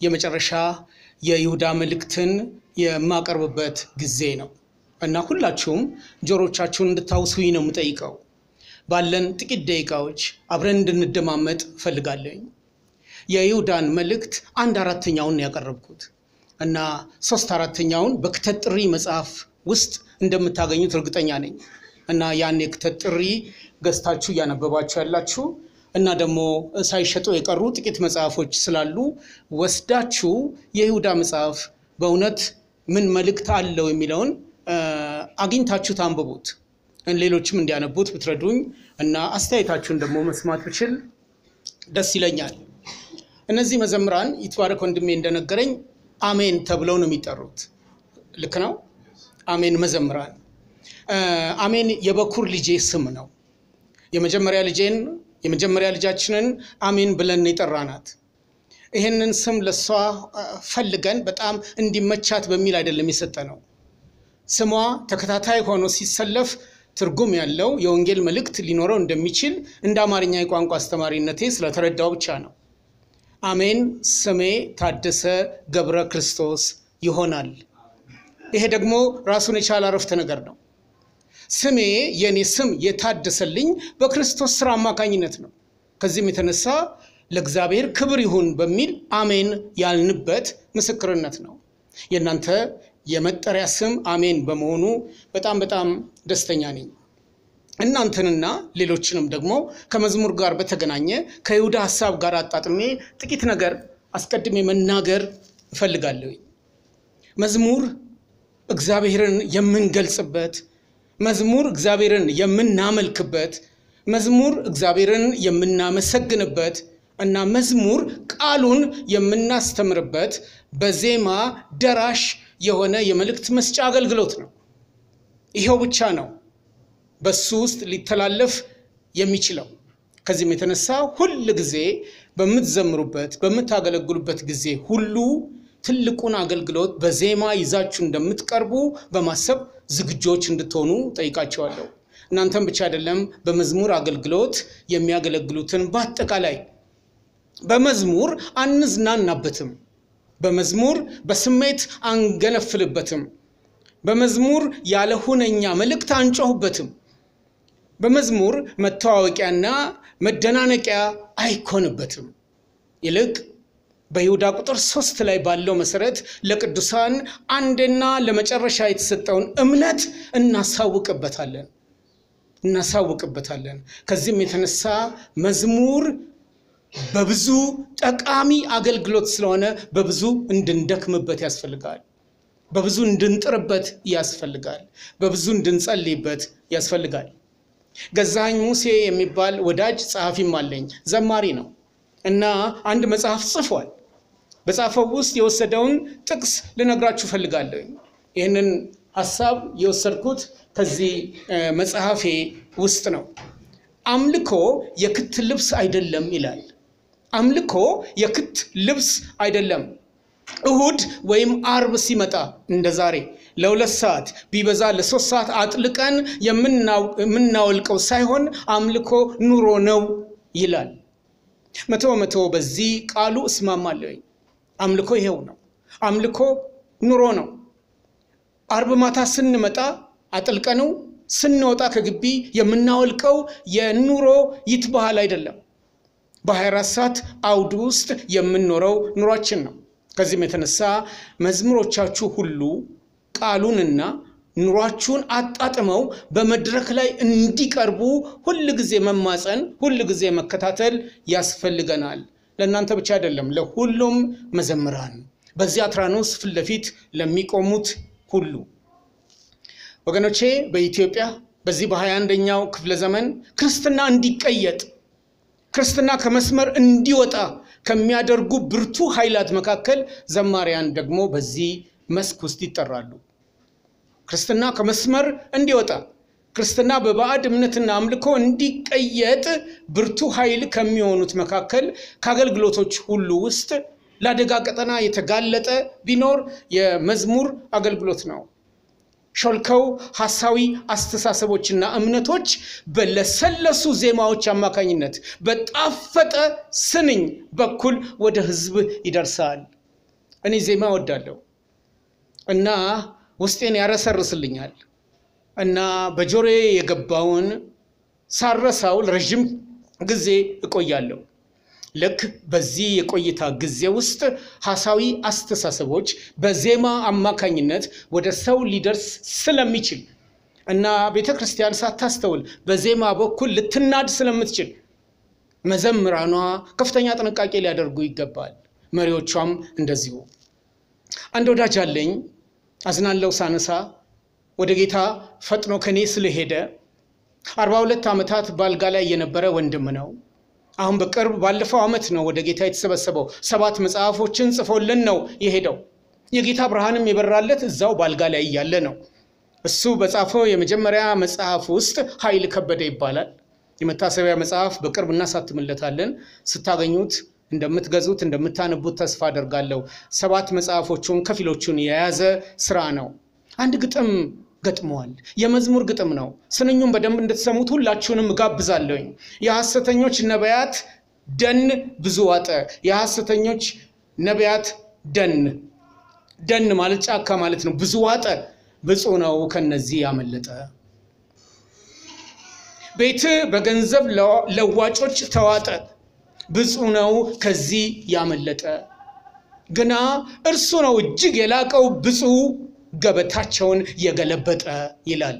የመጨረሻ የይሁዳ መልእክትን የማቀርብበት ጊዜ ነው እና ሁላችሁም ጆሮቻችሁን እንድታውሱኝ ነው የምጠይቀው። ባለን ጥቂት ደቂቃዎች አብረን እንድንደማመጥ እፈልጋለሁ። የይሁዳን መልእክት አንድ አራተኛውን ያቀረብኩት እና ሶስት አራተኛውን በክተት ጥሪ መጽሐፍ ውስጥ እንደምታገኙት እርግጠኛ ነኝ እና ያን የክተት ጥሪ ገዝታችሁ እያነበባችሁ ያላችሁ እና ደግሞ ሳይሸጡ የቀሩ ጥቂት መጽሐፎች ስላሉ ወስዳችሁ የይሁዳ መጽሐፍ በእውነት ምን መልእክት አለው የሚለውን አግኝታችሁ ታንብቡት። ሌሎችም እንዲያነቡት ብትረዱኝ እና አስተያየታችሁን ደግሞ መስማት ብችል ደስ ይለኛል። እነዚህ መዘምራን ይትባረክ ወንድሜ እንደነገረኝ አሜን ተብለው ነው የሚጠሩት። ልክ ነው። አሜን መዘምራን። አሜን የበኩር ልጄ ስም ነው። የመጀመሪያ ልጄን የመጀመሪያ ልጃችንን አሜን ብለን የጠራናት ይህንን ስም ለእሷ ፈልገን በጣም እንዲመቻት በሚል አይደለም የሰጠ ነው። ስሟ ተከታታይ ሆኖ ሲሰለፍ ትርጉም ያለው የወንጌል መልእክት ሊኖረው እንደሚችል እንደ አማርኛ የቋንቋ አስተማሪነቴ ስለተረዳው ብቻ ነው። አሜን ስሜ ታደሰ ገብረ ክርስቶስ ይሆናል። ይሄ ደግሞ ራሱን የቻለ አረፍተ ነገር ነው። ስሜ የኔ ስም የታደሰልኝ በክርስቶስ ስራ አማካኝነት ነው። ከዚህም የተነሳ ለእግዚአብሔር ክብር ይሁን በሚል አሜን ያልንበት ምስክርነት ነው። የእናንተ የመጠሪያ ስም አሜን በመሆኑ በጣም በጣም ደስተኛ ነኝ። እናንተንና ሌሎችንም ደግሞ ከመዝሙር ጋር በተገናኘ ከይሁዳ ሀሳብ ጋር አጣጥሜ ጥቂት ነገር አስቀድሜ መናገር እፈልጋለሁ። መዝሙር እግዚአብሔርን የምንገልጽበት፣ መዝሙር እግዚአብሔርን የምናመልክበት፣ መዝሙር እግዚአብሔርን የምናመሰግንበት እና መዝሙር ቃሉን የምናስተምርበት በዜማ ደራሽ የሆነ የመልእክት መስጫ አገልግሎት ነው። ይሄው ብቻ ነው በሱ ውስጥ ሊተላለፍ የሚችለው። ከዚህም የተነሳ ሁል ጊዜ በምትዘምሩበት በምታገለግሉበት ጊዜ ሁሉ ትልቁን አገልግሎት በዜማ ይዛችሁ እንደምትቀርቡ በማሰብ ዝግጆች እንድትሆኑ ጠይቃቸዋለሁ። እናንተም ብቻ አይደለም፣ በመዝሙር አገልግሎት የሚያገለግሉትን በአጠቃላይ በመዝሙር አንዝናናበትም። በመዝሙር በስሜት አንገነፍልበትም። በመዝሙር ያለ ሁነኛ መልእክት አንጮህበትም። በመዝሙር መተዋወቂያና መደናነቂያ አይኮንበትም። ይልቅ በይሁዳ ቁጥር ሶስት ላይ ባለው መሰረት ለቅዱሳን አንድና ለመጨረሻ የተሰጠውን እምነት እናሳውቅበታለን እናሳውቅበታለን። ከዚህም የተነሳ መዝሙር በብዙ ጠቃሚ አገልግሎት ስለሆነ በብዙ እንድንደክምበት ያስፈልጋል። በብዙ እንድንጥርበት ያስፈልጋል። በብዙ እንድንጸልይበት ያስፈልጋል። ገዛኸኝ ሙሴ የሚባል ወዳጅ ጸሐፊም አለኝ፣ ዘማሪ ነው እና አንድ መጽሐፍ ጽፏል። በጻፈው ውስጥ የወሰደውን ጥቅስ ልነግራችሁ ፈልጋለሁ። ይህንን ሀሳብ የወሰድኩት ከዚህ መጽሐፌ ውስጥ ነው። አምልኮ የክት ልብስ አይደለም ይላል። አምልኮ የክት ልብስ አይደለም። እሁድ ወይም አርብ ሲመጣ እንደ ዛሬ ለሁለት ሰዓት ቢበዛ ለሶስት ሰዓት አጥልቀን የምናወልቀው ሳይሆን አምልኮ ኑሮ ነው ይላል። መቶ መቶ በዚህ ቃሉ እስማማለሁ። አምልኮ ይሄው ነው። አምልኮ ኑሮ ነው። አርብ ማታ ስንመጣ አጥልቀነው ስንወጣ ከግቢ የምናወልቀው የኑሮ ይት ባህል አይደለም። በ24 ሰዓት አውድ ውስጥ የምንኖረው ኑሯችን ነው። ከዚህም የተነሳ መዝሙሮቻችሁ ሁሉ ቃሉንና ኑሯችሁን አጣጥመው በመድረክ ላይ እንዲቀርቡ ሁል ጊዜ መማፀን፣ ሁል ጊዜ መከታተል ያስፈልገናል። ለእናንተ ብቻ አይደለም፣ ለሁሉም መዘምራን በዚያ ትራኖስ ፊት ለፊት ለሚቆሙት ሁሉ ወገኖቼ በኢትዮጵያ በዚህ በሃያ አንደኛው ክፍለ ዘመን ክርስትና እንዲቀየጥ ክርስትና ከመስመር እንዲወጣ ከሚያደርጉ ብርቱ ኃይላት መካከል ዘማሪያን ደግሞ በዚህ መስክ ውስጥ ይጠራሉ። ክርስትና ከመስመር እንዲወጣ ክርስትና በባዕድ እምነትና አምልኮ እንዲቀየጥ ብርቱ ኃይል ከሚሆኑት መካከል ከአገልግሎቶች ሁሉ ውስጥ ለአደጋ ቀጠና የተጋለጠ ቢኖር የመዝሙር አገልግሎት ነው። ሾልከው ሐሳዊ አስተሳሰቦችና እምነቶች በለሰለሱ ዜማዎች አማካኝነት በጣፈጠ ስንኝ በኩል ወደ ህዝብ ይደርሳል። እኔ ዜማ እወዳለሁ እና ውስጤን ያረሰርስልኛል እና በጆሮዬ የገባውን ሳረሳው ለረዥም ጊዜ እቆያለሁ። ልክ በዚህ የቆይታ ጊዜ ውስጥ ሐሳዊ አስተሳሰቦች በዜማ አማካኝነት ወደ ሰው ሊደርስ ስለሚችል እና ቤተ ክርስቲያን ሳታስተውል በዜማ በኩል ልትናድ ስለምትችል መዘምራኗ ከፍተኛ ጥንቃቄ ሊያደርጉ ይገባል። መሪዎቿም እንደዚሁ። አንድ ወዳጅ አለኝ፣ አዝናለው ሳነሳ ወደ ጌታ ፈጥኖ ከኔ ስለሄደ አርባ ሁለት ዓመታት በአልጋ ላይ የነበረ ወንድም ነው። አሁን በቅርብ ባለፈው ዓመት ነው ወደ ጌታ የተሰበሰበው። ሰባት መጽሐፎችን ጽፎልን ነው የሄደው። የጌታ ብርሃንም የበራለት እዛው በአልጋ ላይ እያለ ነው። እሱ በጻፈው የመጀመሪያ መጽሐፍ ውስጥ ኃይል ከበደ ይባላል። የመታሰቢያ መጽሐፍ በቅርብ እናሳትምለታለን። ስታገኙት እንደምትገዙት እንደምታነቡት ተስፋ አደርጋለሁ። ሰባት መጽሐፎቹን ከፊሎቹን የያዘ ስራ ነው። አንድ ግጥም ገጥመዋል። የመዝሙር ግጥም ነው። ስንኙም በደንብ እንድትሰሙት ሁላችሁንም እጋብዛለሁኝ። የሐሰተኞች ነቢያት ደን ብዙ ዋጠ። የሐሰተኞች ነቢያት ደን ደን ማለት ጫካ ማለት ነው። ብዙ ዋጠ። ብፁዕ ነው ከነዚህ ያመለጠ። ቤት በገንዘብ ለዋጮች ተዋጠ። ብፁዕ ነው ከዚህ ያመለጠ። ግና እርሱ ነው እጅግ የላቀው ብፁዕ ገበታቸውን የገለበጠ ይላል።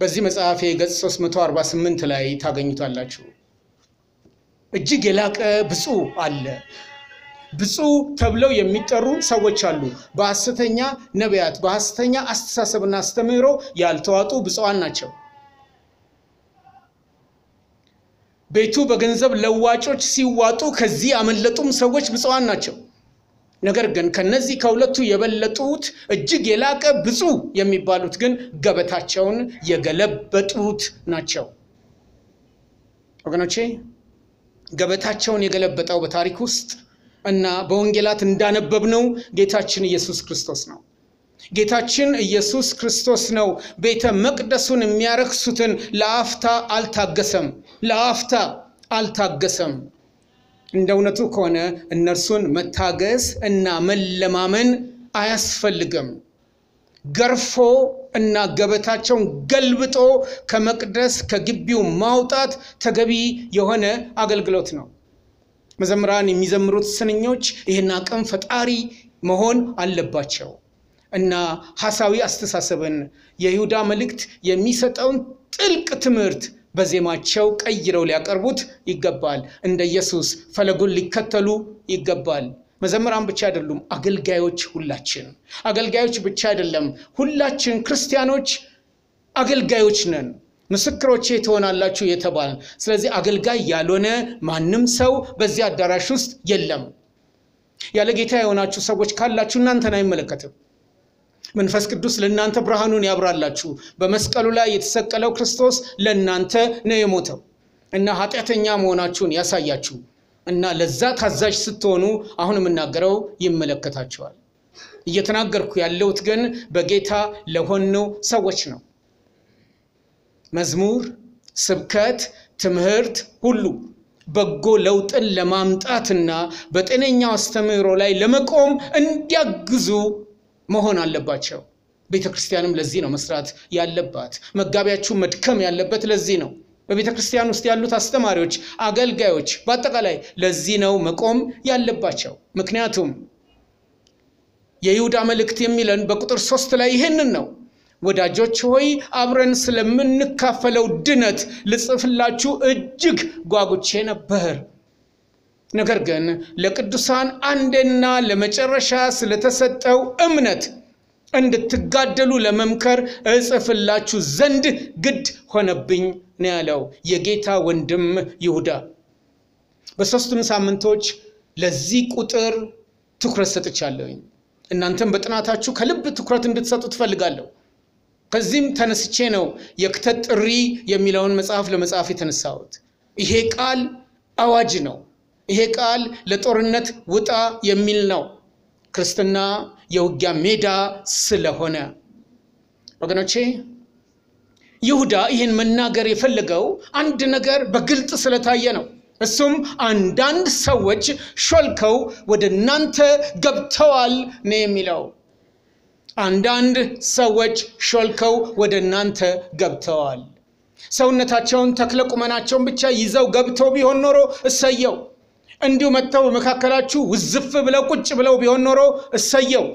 በዚህ መጽሐፌ ገጽ 348 ላይ ታገኙታላችሁ። እጅግ የላቀ ብፁዕ አለ። ብፁዕ ተብለው የሚጠሩ ሰዎች አሉ። በሐሰተኛ ነቢያት፣ በሐሰተኛ አስተሳሰብና አስተምህሮ ያልተዋጡ ብፁዓን ናቸው። ቤቱ በገንዘብ ለዋጮች ሲዋጡ ከዚህ ያመለጡም ሰዎች ብፁዓን ናቸው። ነገር ግን ከነዚህ ከሁለቱ የበለጡት እጅግ የላቀ ብፁዕ የሚባሉት ግን ገበታቸውን የገለበጡት ናቸው። ወገኖቼ ገበታቸውን የገለበጠው በታሪክ ውስጥ እና በወንጌላት እንዳነበብነው ጌታችን ኢየሱስ ክርስቶስ ነው። ጌታችን ኢየሱስ ክርስቶስ ነው ቤተ መቅደሱን የሚያረክሱትን ለአፍታ አልታገሰም፣ ለአፍታ አልታገሰም። እንደ እውነቱ ከሆነ እነርሱን መታገስ እና መለማመን አያስፈልግም። ገርፎ እና ገበታቸውን ገልብጦ ከመቅደስ ከግቢው ማውጣት ተገቢ የሆነ አገልግሎት ነው። መዘምራን የሚዘምሩት ስንኞች ይህን አቅም ፈጣሪ መሆን አለባቸው እና ሐሳዊ አስተሳሰብን የይሁዳ መልእክት የሚሰጠውን ጥልቅ ትምህርት በዜማቸው ቀይረው ሊያቀርቡት ይገባል። እንደ ኢየሱስ ፈለጉን ሊከተሉ ይገባል። መዘምራን ብቻ አይደሉም፣ አገልጋዮች ሁላችን አገልጋዮች ብቻ አይደለም፣ ሁላችን ክርስቲያኖች አገልጋዮች ነን። ምስክሮቼ ትሆናላችሁ የተባል። ስለዚህ አገልጋይ ያልሆነ ማንም ሰው በዚህ አዳራሽ ውስጥ የለም። ያለ ጌታ የሆናችሁ ሰዎች ካላችሁ እናንተን አይመለከትም። መንፈስ ቅዱስ ለእናንተ ብርሃኑን ያብራላችሁ። በመስቀሉ ላይ የተሰቀለው ክርስቶስ ለእናንተ ነው የሞተው እና ኃጢአተኛ መሆናችሁን ያሳያችሁ እና ለዛ ታዛዥ ስትሆኑ አሁን የምናገረው ይመለከታቸዋል። እየተናገርኩ ያለሁት ግን በጌታ ለሆነው ሰዎች ነው። መዝሙር፣ ስብከት፣ ትምህርት ሁሉ በጎ ለውጥን ለማምጣትና በጤነኛው አስተምህሮ ላይ ለመቆም እንዲያግዙ መሆን አለባቸው። ቤተ ክርስቲያንም ለዚህ ነው መስራት ያለባት። መጋቢያችሁ መድከም ያለበት ለዚህ ነው። በቤተ ክርስቲያን ውስጥ ያሉት አስተማሪዎች፣ አገልጋዮች በአጠቃላይ ለዚህ ነው መቆም ያለባቸው። ምክንያቱም የይሁዳ መልእክት የሚለን በቁጥር ሶስት ላይ ይህንን ነው። ወዳጆች ሆይ አብረን ስለምንካፈለው ድነት ልጽፍላችሁ እጅግ ጓጉቼ ነበር። ነገር ግን ለቅዱሳን አንዴና ለመጨረሻ ስለተሰጠው እምነት እንድትጋደሉ ለመምከር እጽፍላችሁ ዘንድ ግድ ሆነብኝ ነው ያለው የጌታ ወንድም ይሁዳ። በሦስቱም ሳምንቶች ለዚህ ቁጥር ትኩረት ሰጥቻለሁኝ። እናንተም በጥናታችሁ ከልብ ትኩረት እንድትሰጡ ትፈልጋለሁ። ከዚህም ተነስቼ ነው የክተት ጥሪ የሚለውን መጽሐፍ ለመጽሐፍ የተነሳሁት። ይሄ ቃል አዋጅ ነው። ይሄ ቃል ለጦርነት ውጣ የሚል ነው። ክርስትና የውጊያ ሜዳ ስለሆነ ወገኖቼ ይሁዳ ይህን መናገር የፈለገው አንድ ነገር በግልጥ ስለታየ ነው። እሱም አንዳንድ ሰዎች ሾልከው ወደ እናንተ ገብተዋል ነው የሚለው። አንዳንድ ሰዎች ሾልከው ወደ እናንተ ገብተዋል። ሰውነታቸውን ተክለ ቁመናቸውን ብቻ ይዘው ገብተው ቢሆን ኖሮ እሰየው። እንዲሁ መጥተው በመካከላችሁ ውዝፍ ብለው ቁጭ ብለው ቢሆን ኖሮ እሰየው።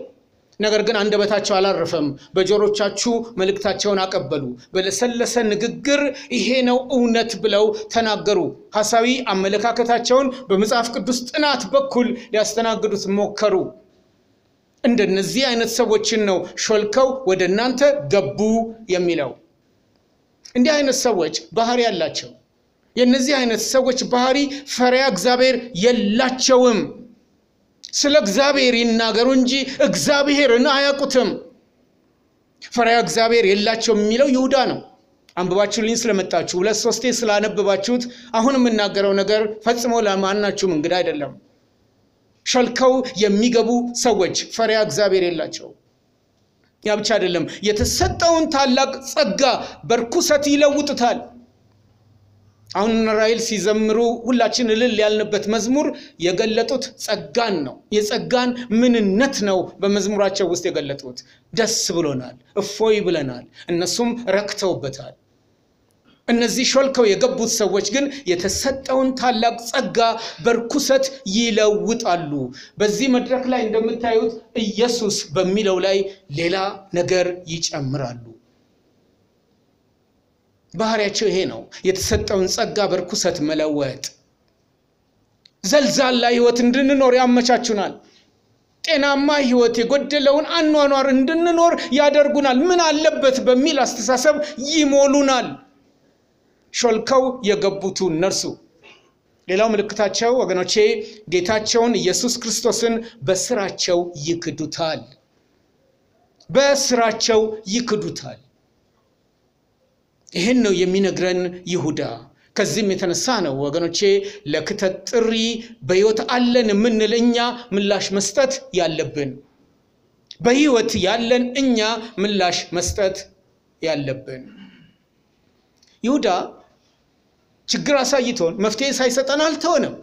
ነገር ግን አንደበታቸው አላረፈም። በጆሮቻችሁ መልእክታቸውን አቀበሉ። በለሰለሰ ንግግር ይሄ ነው እውነት ብለው ተናገሩ። ሐሳዊ አመለካከታቸውን በመጽሐፍ ቅዱስ ጥናት በኩል ሊያስተናግዱት ሞከሩ። እንደነዚህ አይነት ሰዎችን ነው ሾልከው ወደ እናንተ ገቡ የሚለው። እንዲህ አይነት ሰዎች ባህሪ ያላቸው። የእነዚህ አይነት ሰዎች ባህሪ ፈሪያ እግዚአብሔር የላቸውም። ስለ እግዚአብሔር ይናገሩ እንጂ እግዚአብሔርን አያውቁትም። ፈሪያ እግዚአብሔር የላቸውም የሚለው ይሁዳ ነው። አንብባችሁልኝ ስለመጣችሁ ሁለት ሶስቴ ስላነበባችሁት አሁን የምናገረው ነገር ፈጽሞ ለማናችሁም እንግዳ አይደለም። ሾልከው የሚገቡ ሰዎች ፈሪያ እግዚአብሔር የላቸው። ያ ብቻ አይደለም፣ የተሰጠውን ታላቅ ጸጋ በርኩሰት ይለውጡታል። አሁን ራይል ሲዘምሩ ሁላችን እልል ያልንበት መዝሙር የገለጡት ጸጋን ነው። የጸጋን ምንነት ነው በመዝሙራቸው ውስጥ የገለጡት። ደስ ብሎናል፣ እፎይ ብለናል፣ እነሱም ረክተውበታል። እነዚህ ሾልከው የገቡት ሰዎች ግን የተሰጠውን ታላቅ ጸጋ በርኩሰት ይለውጣሉ። በዚህ መድረክ ላይ እንደምታዩት ኢየሱስ በሚለው ላይ ሌላ ነገር ይጨምራሉ። ባህሪያቸው ይሄ ነው። የተሰጠውን ጸጋ በርኩሰት መለወጥ። ዘልዛላ ህይወት እንድንኖር ያመቻቹናል። ጤናማ ህይወት የጎደለውን አኗኗር እንድንኖር ያደርጉናል። ምን አለበት በሚል አስተሳሰብ ይሞሉናል። ሾልከው የገቡቱ እነርሱ። ሌላው ምልክታቸው ወገኖቼ ጌታቸውን ኢየሱስ ክርስቶስን በስራቸው ይክዱታል። በስራቸው ይክዱታል። ይህን ነው የሚነግረን ይሁዳ። ከዚህም የተነሳ ነው ወገኖቼ ለክተት ጥሪ በሕይወት አለን የምንል እኛ ምላሽ መስጠት ያለብን። በሕይወት ያለን እኛ ምላሽ መስጠት ያለብን። ይሁዳ ችግር አሳይቶን መፍትሄ ሳይሰጠን አልተወንም።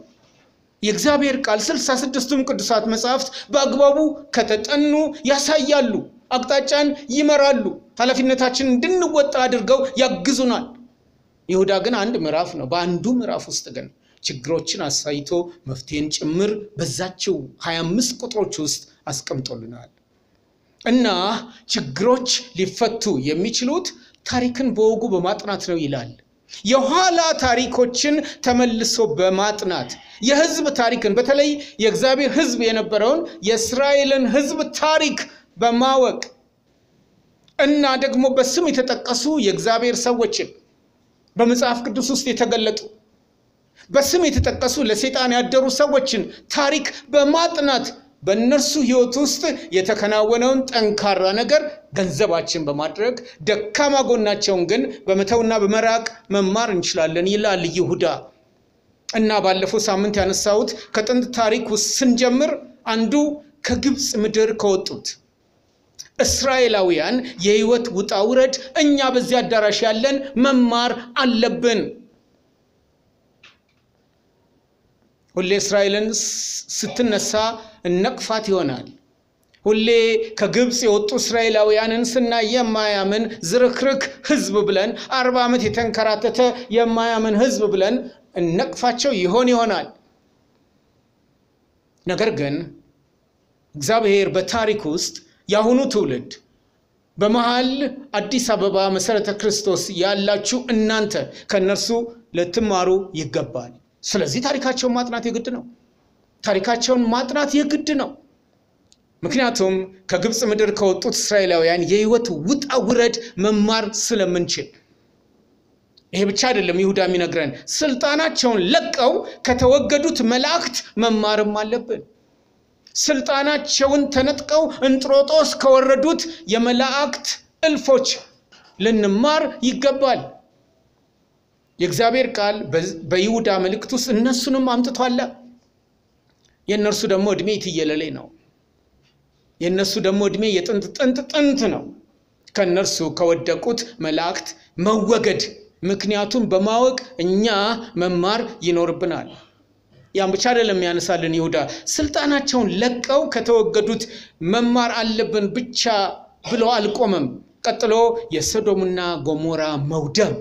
የእግዚአብሔር ቃል ስልሳ ስድስቱም ቅዱሳት መጽሐፍት በአግባቡ ከተጠኑ ያሳያሉ፣ አቅጣጫን ይመራሉ፣ ኃላፊነታችን እንድንወጣ አድርገው ያግዙናል። ይሁዳ ግን አንድ ምዕራፍ ነው። በአንዱ ምዕራፍ ውስጥ ግን ችግሮችን አሳይቶ መፍትሄን ጭምር በዛችው 25 ቁጥሮች ውስጥ አስቀምጦልናል። እና ችግሮች ሊፈቱ የሚችሉት ታሪክን በወጉ በማጥናት ነው ይላል። የኋላ ታሪኮችን ተመልሶ በማጥናት የሕዝብ ታሪክን በተለይ የእግዚአብሔር ሕዝብ የነበረውን የእስራኤልን ሕዝብ ታሪክ በማወቅ እና ደግሞ በስም የተጠቀሱ የእግዚአብሔር ሰዎችን በመጽሐፍ ቅዱስ ውስጥ የተገለጡ በስም የተጠቀሱ ለሰይጣን ያደሩ ሰዎችን ታሪክ በማጥናት በእነርሱ ህይወት ውስጥ የተከናወነውን ጠንካራ ነገር ገንዘባችን በማድረግ ደካማ ጎናቸውን ግን በመተውና በመራቅ መማር እንችላለን ይላል ይሁዳ። እና ባለፈው ሳምንት ያነሳሁት ከጥንት ታሪክ ውስጥ ስንጀምር አንዱ ከግብፅ ምድር ከወጡት እስራኤላውያን የህይወት ውጣ ውረድ እኛ በዚህ አዳራሽ ያለን መማር አለብን። ሁሌ እስራኤልን ስትነሳ እነቅፋት ይሆናል። ሁሌ ከግብፅ የወጡ እስራኤላውያንን ስናይ የማያምን ዝርክርክ ህዝብ ብለን አርባ ዓመት የተንከራተተ የማያምን ህዝብ ብለን እነቅፋቸው ይሆን ይሆናል። ነገር ግን እግዚአብሔር በታሪክ ውስጥ የአሁኑ ትውልድ በመሃል አዲስ አበባ መሰረተ ክርስቶስ ያላችሁ እናንተ ከእነርሱ ልትማሩ ይገባል። ስለዚህ ታሪካቸውን ማጥናት የግድ ነው። ታሪካቸውን ማጥናት የግድ ነው። ምክንያቱም ከግብፅ ምድር ከወጡት እስራኤላውያን የህይወት ውጣ ውረድ መማር ስለምንችል። ይሄ ብቻ አይደለም። ይሁዳ የሚነግረን ስልጣናቸውን ለቀው ከተወገዱት መላእክት መማርም አለብን። ስልጣናቸውን ተነጥቀው እንጥሮጦስ ከወረዱት የመላእክት እልፎች ልንማር ይገባል። የእግዚአብሔር ቃል በይሁዳ መልእክት ውስጥ እነሱንም አምጥቷል። የእነርሱ ደግሞ ዕድሜ የትየለሌ ነው። የእነሱ ደግሞ ዕድሜ የጥንት ጥንት ጥንት ነው። ከእነርሱ ከወደቁት መላእክት መወገድ ምክንያቱም በማወቅ እኛ መማር ይኖርብናል። ያን ብቻ አይደለም ያነሳልን ይሁዳ ስልጣናቸውን ለቀው ከተወገዱት መማር አለብን ብቻ ብሎ አልቆመም። ቀጥሎ የሰዶምና ጎሞራ መውደም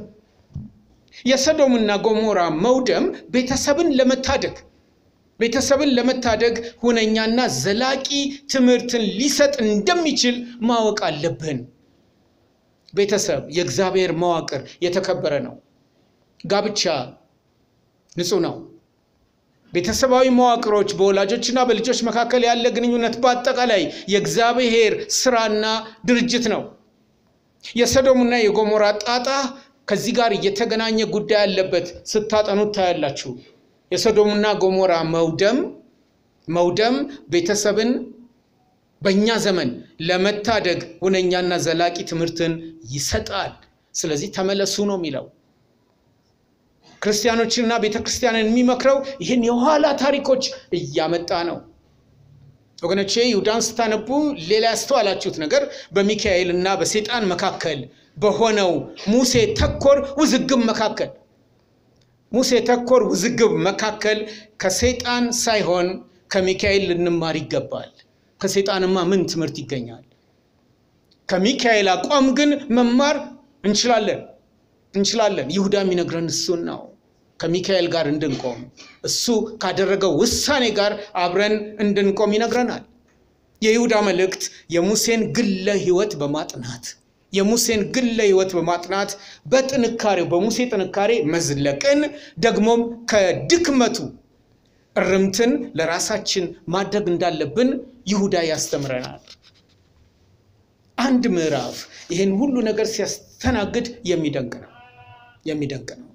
የሰዶምና ጎሞራ መውደም ቤተሰብን ለመታደግ ቤተሰብን ለመታደግ ሁነኛና ዘላቂ ትምህርትን ሊሰጥ እንደሚችል ማወቅ አለብን። ቤተሰብ የእግዚአብሔር መዋቅር የተከበረ ነው። ጋብቻ ንጹሕ ነው። ቤተሰባዊ መዋቅሮች በወላጆችና በልጆች መካከል ያለ ግንኙነት በአጠቃላይ የእግዚአብሔር ስራና ድርጅት ነው። የሰዶምና የጎሞራ ጣጣ ከዚህ ጋር የተገናኘ ጉዳይ አለበት። ስታጠኑት ታያላችሁ። የሰዶምና ጎሞራ መውደም መውደም ቤተሰብን በእኛ ዘመን ለመታደግ ሁነኛና ዘላቂ ትምህርትን ይሰጣል። ስለዚህ ተመለሱ ነው የሚለው። ክርስቲያኖችንና ቤተ ክርስቲያንን የሚመክረው ይህን የኋላ ታሪኮች እያመጣ ነው። ወገኖቼ ይሁዳን ስታነቡ ሌላ ያስተዋላችሁት ነገር በሚካኤል እና በሴጣን መካከል በሆነው ሙሴ ተኮር ውዝግብ መካከል ሙሴ ተኮር ውዝግብ መካከል ከሰይጣን ሳይሆን ከሚካኤል ልንማር ይገባል። ከሰይጣንማ ምን ትምህርት ይገኛል? ከሚካኤል አቋም ግን መማር እንችላለን እንችላለን። ይሁዳ የሚነግረን እሱን ነው። ከሚካኤል ጋር እንድንቆም እሱ ካደረገው ውሳኔ ጋር አብረን እንድንቆም ይነግረናል። የይሁዳ መልእክት የሙሴን ግለ ሕይወት በማጥናት የሙሴን ግለ ሕይወት በማጥናት በጥንካሬው በሙሴ ጥንካሬ መዝለቅን ደግሞም ከድክመቱ እርምትን ለራሳችን ማድረግ እንዳለብን ይሁዳ ያስተምረናል። አንድ ምዕራፍ ይህን ሁሉ ነገር ሲያስተናግድ የሚደንቅ ነው የሚደንቅ ነው።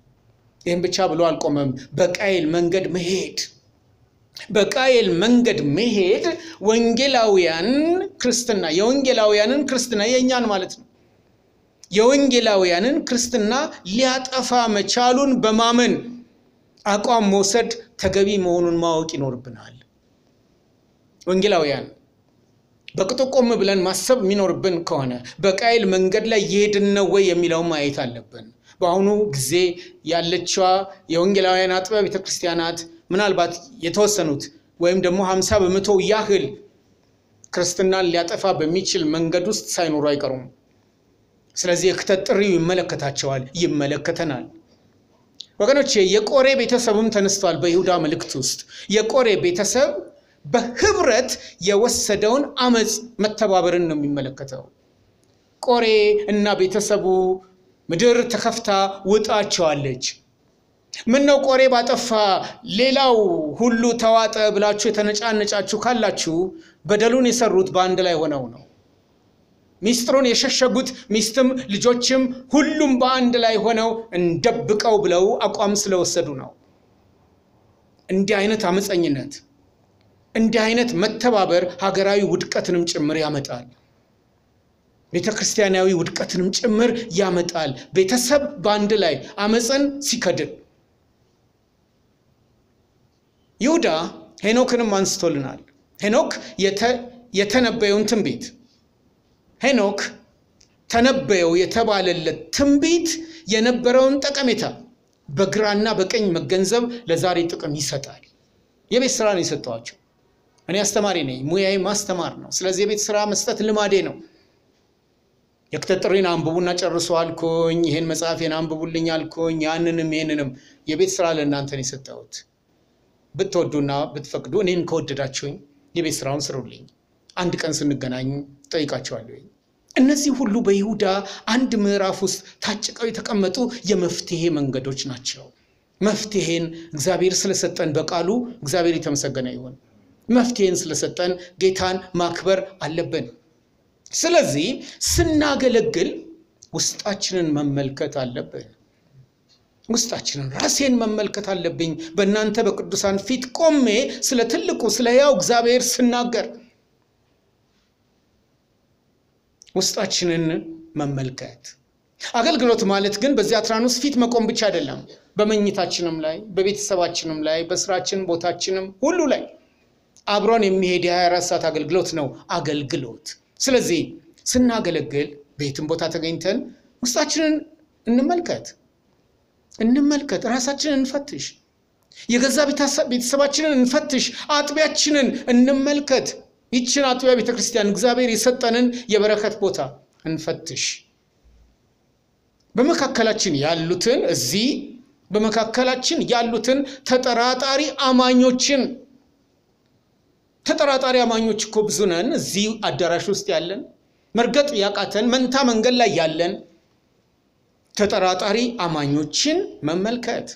ይህም ብቻ ብሎ አልቆመም። በቃየል መንገድ መሄድ በቃየል መንገድ መሄድ ወንጌላውያን ክርስትና የወንጌላውያንን ክርስትና የእኛን ማለት ነው የወንጌላውያንን ክርስትና ሊያጠፋ መቻሉን በማመን አቋም መውሰድ ተገቢ መሆኑን ማወቅ ይኖርብናል። ወንጌላውያን በቅጡ ቆም ብለን ማሰብ የሚኖርብን ከሆነ በቃየል መንገድ ላይ የሄድን ነው ወይ የሚለውን ማየት አለብን። በአሁኑ ጊዜ ያለችዋ የወንጌላውያን አጥቢያ ቤተክርስቲያናት ምናልባት የተወሰኑት ወይም ደግሞ ሀምሳ በመቶ ያህል ክርስትናን ሊያጠፋ በሚችል መንገድ ውስጥ ሳይኖሩ አይቀሩም። ስለዚህ የክተት ጥሪው ይመለከታቸዋል፣ ይመለከተናል። ወገኖቼ የቆሬ ቤተሰብም ተነስቷል። በይሁዳ መልእክት ውስጥ የቆሬ ቤተሰብ በህብረት የወሰደውን አመፅ መተባበርን ነው የሚመለከተው። ቆሬ እና ቤተሰቡ ምድር ተከፍታ ውጣቸዋለች። ምን ነው ቆሬ ባጠፋ ሌላው ሁሉ ተዋጠ ብላችሁ የተነጫነጫችሁ ካላችሁ በደሉን የሰሩት በአንድ ላይ ሆነው ነው። ሚስጥሩን የሸሸጉት ሚስትም ልጆችም ሁሉም በአንድ ላይ ሆነው እንደብቀው ብለው አቋም ስለወሰዱ ነው። እንዲህ አይነት አመፀኝነት፣ እንዲህ አይነት መተባበር ሀገራዊ ውድቀትንም ጭምር ያመጣል። ቤተ ክርስቲያናዊ ውድቀትንም ጭምር ያመጣል። ቤተሰብ በአንድ ላይ አመፅን ሲከድን ይሁዳ ሄኖክንም አንስቶልናል። ሄኖክ የተነበየውን ትንቢት ሄኖክ ተነበየው የተባለለት ትንቢት የነበረውን ጠቀሜታ በግራና በቀኝ መገንዘብ ለዛሬ ጥቅም ይሰጣል። የቤት ስራ ነው የሰጠኋቸው። እኔ አስተማሪ ነኝ፣ ሙያዬ ማስተማር ነው። ስለዚህ የቤት ስራ መስጠት ልማዴ ነው። የክተት ጥሪን አንብቡና ጨርሶ አልኩኝ። ይህን መጽሐፌን አንብቡልኝ አልኩኝ። ያንንም ይህንንም የቤት ስራ ለእናንተን የሰጠሁት ብትወዱና ብትፈቅዱ እኔን ከወደዳችሁኝ የቤት ስራውን ስሩልኝ። አንድ ቀን ስንገናኝ ጠይቃቸዋለሁ። እነዚህ ሁሉ በይሁዳ አንድ ምዕራፍ ውስጥ ታጭቀው የተቀመጡ የመፍትሄ መንገዶች ናቸው። መፍትሄን እግዚአብሔር ስለሰጠን በቃሉ እግዚአብሔር የተመሰገነ ይሁን። መፍትሄን ስለሰጠን ጌታን ማክበር አለብን። ስለዚህ ስናገለግል ውስጣችንን መመልከት አለብን። ውስጣችንን ራሴን መመልከት አለብኝ። በእናንተ በቅዱሳን ፊት ቆሜ ስለ ትልቁ ስለ ሕያው እግዚአብሔር ስናገር ውስጣችንን መመልከት። አገልግሎት ማለት ግን በዚህ አትራኖስ ፊት መቆም ብቻ አይደለም። በመኝታችንም ላይ፣ በቤተሰባችንም ላይ፣ በስራችን ቦታችንም ሁሉ ላይ አብሮን የሚሄድ የ24 ሰዓት አገልግሎት ነው አገልግሎት። ስለዚህ ስናገለግል በየትም ቦታ ተገኝተን ውስጣችንን እንመልከት እንመልከት፣ ራሳችንን እንፈትሽ፣ የገዛ ቤተሰባችንን እንፈትሽ፣ አጥቢያችንን እንመልከት። ይችን አጥቢያ ቤተ ክርስቲያን እግዚአብሔር የሰጠንን የበረከት ቦታ እንፈትሽ። በመካከላችን ያሉትን እዚህ በመካከላችን ያሉትን ተጠራጣሪ አማኞችን ተጠራጣሪ አማኞች እኮ ብዙ ነን። እዚህ አዳራሽ ውስጥ ያለን መርገጥ ያቃተን መንታ መንገድ ላይ ያለን ተጠራጣሪ አማኞችን መመልከት፣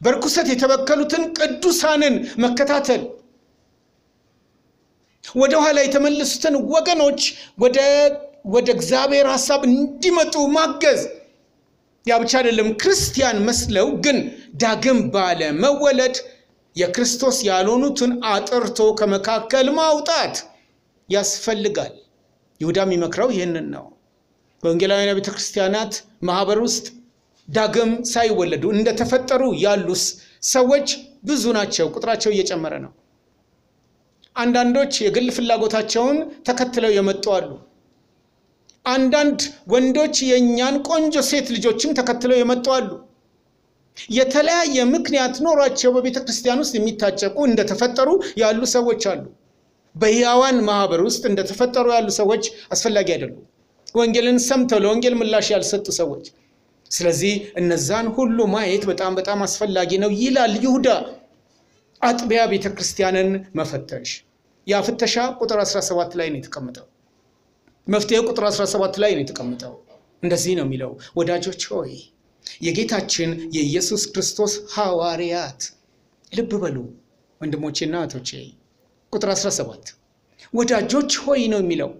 በርኩሰት የተበከሉትን ቅዱሳንን መከታተል፣ ወደ ኋላ የተመለሱትን ወገኖች ወደ እግዚአብሔር ሐሳብ እንዲመጡ ማገዝ። ያ ብቻ አይደለም፣ ክርስቲያን መስለው ግን ዳግም ባለ መወለድ የክርስቶስ ያልሆኑትን አጥርቶ ከመካከል ማውጣት ያስፈልጋል። ይሁዳ የሚመክረው ይህንን ነው። በወንጌላውያን ቤተ ክርስቲያናት ማህበር ውስጥ ዳግም ሳይወለዱ እንደተፈጠሩ ያሉ ሰዎች ብዙ ናቸው። ቁጥራቸው እየጨመረ ነው። አንዳንዶች የግል ፍላጎታቸውን ተከትለው የመጡ አሉ። አንዳንድ ወንዶች የእኛን ቆንጆ ሴት ልጆችም ተከትለው የመጡ አሉ። የተለያየ ምክንያት ኖሯቸው በቤተ ክርስቲያን ውስጥ የሚታጨቁ እንደተፈጠሩ ያሉ ሰዎች አሉ። በሕያዋን ማህበር ውስጥ እንደተፈጠሩ ያሉ ሰዎች አስፈላጊ አይደሉም። ወንጌልን ሰምተው ለወንጌል ምላሽ ያልሰጡ ሰዎች። ስለዚህ እነዛን ሁሉ ማየት በጣም በጣም አስፈላጊ ነው ይላል ይሁዳ። አጥቢያ ቤተ ክርስቲያንን መፈተሽ። ያ ፍተሻ ቁጥር 17 ላይ ነው የተቀመጠው። መፍትሄው ቁጥር 17 ላይ ነው የተቀመጠው። እንደዚህ ነው የሚለው፣ ወዳጆች ሆይ የጌታችን የኢየሱስ ክርስቶስ ሐዋርያት ልብ በሉ ወንድሞቼና እህቶቼ። ቁጥር 17 ወዳጆች ሆይ ነው የሚለው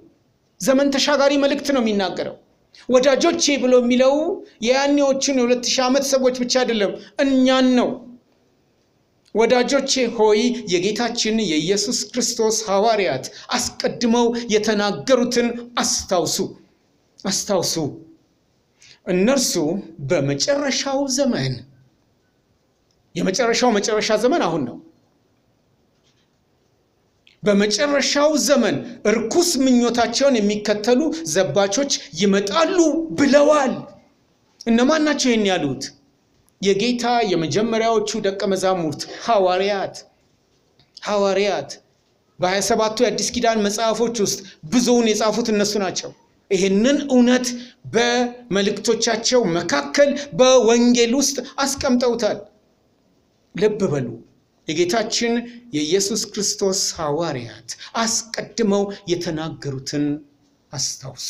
ዘመን ተሻጋሪ መልእክት ነው የሚናገረው። ወዳጆቼ ብሎ የሚለው የያኔዎቹን የሁለት ሺህ ዓመት ሰዎች ብቻ አይደለም፣ እኛን ነው። ወዳጆቼ ሆይ የጌታችን የኢየሱስ ክርስቶስ ሐዋርያት አስቀድመው የተናገሩትን አስታውሱ አስታውሱ። እነርሱ በመጨረሻው ዘመን የመጨረሻው መጨረሻ ዘመን አሁን ነው። በመጨረሻው ዘመን እርኩስ ምኞታቸውን የሚከተሉ ዘባቾች ይመጣሉ ብለዋል። እነማን ናቸው ይህን ያሉት? የጌታ የመጀመሪያዎቹ ደቀ መዛሙርት ሐዋርያት ሐዋርያት በሀያ ሰባቱ የአዲስ ኪዳን መጽሐፎች ውስጥ ብዙውን የጻፉት እነሱ ናቸው። ይህንን እውነት በመልእክቶቻቸው መካከል በወንጌል ውስጥ አስቀምጠውታል። ልብ በሉ። የጌታችን የኢየሱስ ክርስቶስ ሐዋርያት አስቀድመው የተናገሩትን አስታውሱ።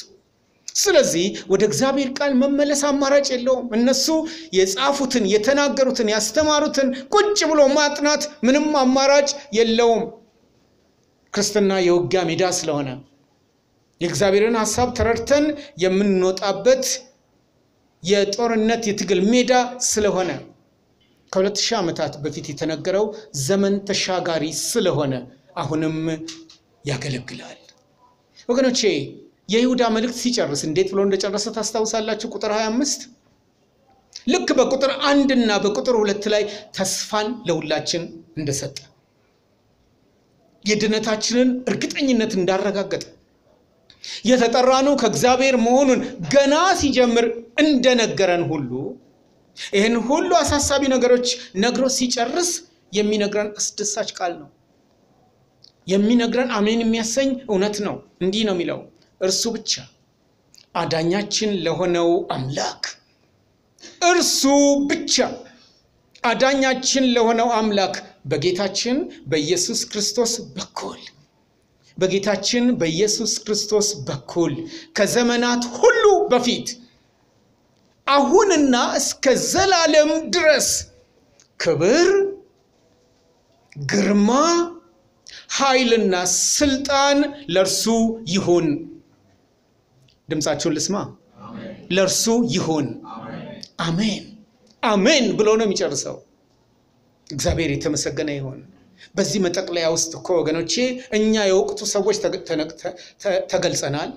ስለዚህ ወደ እግዚአብሔር ቃል መመለስ አማራጭ የለውም። እነሱ የጻፉትን የተናገሩትን፣ ያስተማሩትን ቁጭ ብሎ ማጥናት ምንም አማራጭ የለውም። ክርስትና የውጊያ ሜዳ ስለሆነ የእግዚአብሔርን ሐሳብ ተረድተን የምንወጣበት የጦርነት የትግል ሜዳ ስለሆነ ከሁለት ሺህ ዓመታት በፊት የተነገረው ዘመን ተሻጋሪ ስለሆነ አሁንም ያገለግላል። ወገኖቼ የይሁዳ መልእክት ሲጨርስ እንዴት ብሎ እንደጨረሰ ታስታውሳላችሁ? ቁጥር 25 ልክ በቁጥር አንድና በቁጥር ሁለት ላይ ተስፋን ለሁላችን እንደሰጠ የድነታችንን እርግጠኝነት እንዳረጋገጠ የተጠራነው ከእግዚአብሔር መሆኑን ገና ሲጀምር እንደነገረን ሁሉ ይህን ሁሉ አሳሳቢ ነገሮች ነግሮ ሲጨርስ የሚነግረን አስደሳች ቃል ነው። የሚነግረን አሜን የሚያሰኝ እውነት ነው። እንዲህ ነው የሚለው እርሱ ብቻ አዳኛችን ለሆነው አምላክ እርሱ ብቻ አዳኛችን ለሆነው አምላክ በጌታችን በኢየሱስ ክርስቶስ በኩል በጌታችን በኢየሱስ ክርስቶስ በኩል ከዘመናት ሁሉ በፊት አሁንና እስከ ዘላለም ድረስ ክብር፣ ግርማ፣ ኃይልና ስልጣን ለእርሱ ይሁን። ድምፃችሁን ልስማ። ለእርሱ ይሁን። አሜን አሜን ብሎ ነው የሚጨርሰው። እግዚአብሔር የተመሰገነ ይሁን። በዚህ መጠቅለያ ውስጥ እኮ ወገኖቼ እኛ የወቅቱ ሰዎች ተገልጸናል።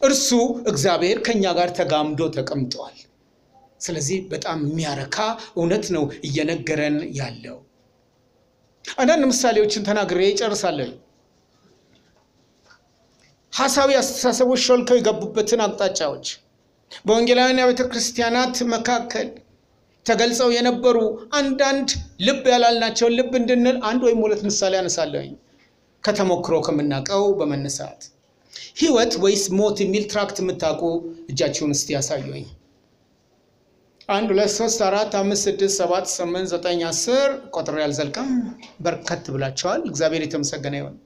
እርሱ እግዚአብሔር ከእኛ ጋር ተጋምዶ ተቀምጧል። ስለዚህ በጣም የሚያረካ እውነት ነው እየነገረን ያለው። አንዳንድ ምሳሌዎችን ተናግሬ ይጨርሳለሁ። ሐሳዊ አስተሳሰቦች ሾልከው የገቡበትን አቅጣጫዎች በወንጌላውያን ቤተ ክርስቲያናት መካከል ተገልጸው የነበሩ አንዳንድ ልብ ያላልናቸውን ልብ እንድንል አንድ ወይም ሁለት ምሳሌ አነሳለሁኝ ከተሞክሮ ከምናውቀው በመነሳት ህይወት ወይስ ሞት የሚል ትራክት የምታውቁ እጃችሁን እስቲ ያሳዩኝ። አንድ ሁለት ሶስት አራት አምስት ስድስት ሰባት ስምንት ዘጠኝ አስር ቆጥሬ ያልዘልቅም። በርከት ብላቸዋል። እግዚአብሔር የተመሰገነ ይሁን።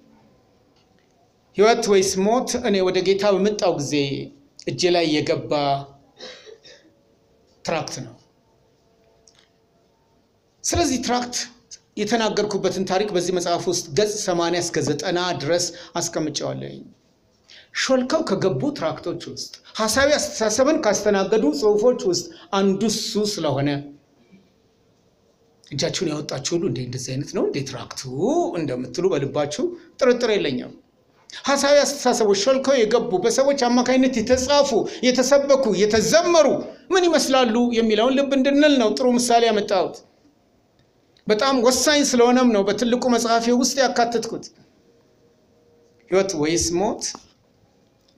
ህይወት ወይስ ሞት እኔ ወደ ጌታ በመጣው ጊዜ እጄ ላይ የገባ tract ነው። ስለዚህ tract የተናገርኩበትን ታሪክ በዚህ መጽሐፍ ውስጥ ገጽ 80 እስከ 90 ድረስ አስቀምጨዋለኝ። ሾልከው ከገቡ tract ኦች ውስጥ ሐሳዊ አስተሳሰብን ካስተናገዱ ጽሁፎች ውስጥ አንዱ እሱ ስለሆነ እጃችሁን ያወጣችሁ ሁሉ እንዴ እንደዚህ አይነት ነው እንዴ tract ኡ እንደምትሉ በልባችሁ ጥርጥር የለኝም። ሐሳዊ አስተሳሰቦች ሾልከው የገቡ በሰዎች አማካኝነት የተጻፉ፣ የተሰበኩ፣ የተዘመሩ ምን ይመስላሉ የሚለውን ልብ እንድንል ነው ጥሩ ምሳሌ ያመጣሁት። በጣም ወሳኝ ስለሆነም ነው በትልቁ መጽሐፌ ውስጥ ያካተትኩት። ህይወት ወይስ ሞት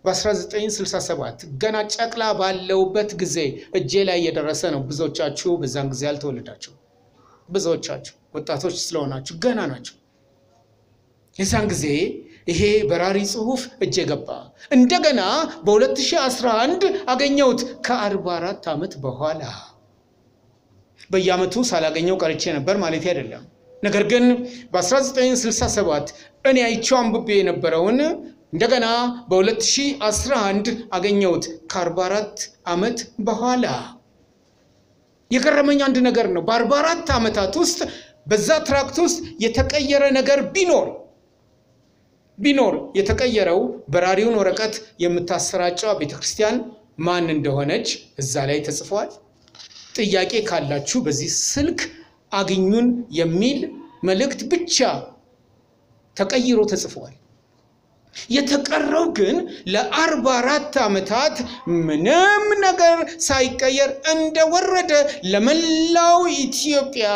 በ1967 ገና ጨቅላ ባለውበት ጊዜ እጄ ላይ የደረሰ ነው። ብዙዎቻችሁ በዛን ጊዜ አልተወለዳችሁ፣ ብዙዎቻችሁ ወጣቶች ስለሆናችሁ ገና ናቸው። የዛን ጊዜ ይሄ በራሪ ጽሁፍ እጄ ገባ። እንደገና በ2011 አገኘሁት ከ44 ዓመት በኋላ በየዓመቱ ሳላገኘው ቀርቼ ነበር ማለት አይደለም። ነገር ግን በ1967 እኔ አይቼው አንብቤ የነበረውን እንደገና በ2011 አገኘሁት ከ44 ዓመት በኋላ። የገረመኝ አንድ ነገር ነው። በ44 ዓመታት ውስጥ በዛ ትራክት ውስጥ የተቀየረ ነገር ቢኖር ቢኖር የተቀየረው በራሪውን ወረቀት የምታሰራጨው ቤተክርስቲያን ማን እንደሆነች እዛ ላይ ተጽፏል። ጥያቄ ካላችሁ በዚህ ስልክ አግኙን የሚል መልእክት ብቻ ተቀይሮ ተጽፏል። የተቀረው ግን ለአርባ አራት ዓመታት ምንም ነገር ሳይቀየር እንደወረደ ለመላው ኢትዮጵያ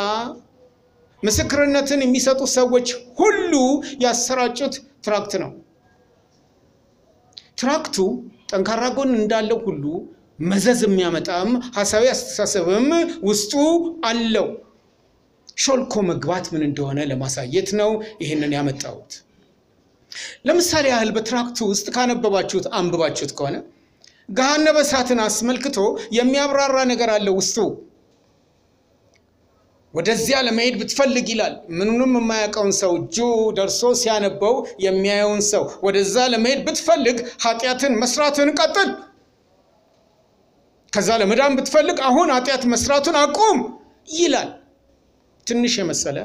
ምስክርነትን የሚሰጡ ሰዎች ሁሉ ያሰራጩት ትራክት ነው። ትራክቱ ጠንካራ ጎን እንዳለው ሁሉ መዘዝ የሚያመጣም ሐሳዊ አስተሳሰብም ውስጡ አለው። ሾልኮ መግባት ምን እንደሆነ ለማሳየት ነው ይህንን ያመጣሁት። ለምሳሌ ያህል በትራክቱ ውስጥ ካነበባችሁት አንብባችሁት ከሆነ ገሃነመ እሳትን አስመልክቶ የሚያብራራ ነገር አለው ውስጡ። ወደዚያ ለመሄድ ብትፈልግ ይላል። ምኑንም የማያውቀውን ሰው እጁ ደርሶ ሲያነበው የሚያየውን ሰው ወደዛ ለመሄድ ብትፈልግ ኃጢአትን መስራትን ቀጥል። ከዛ ለመዳን ብትፈልግ አሁን ኃጢአት መስራቱን አቁም ይላል። ትንሽ የመሰለ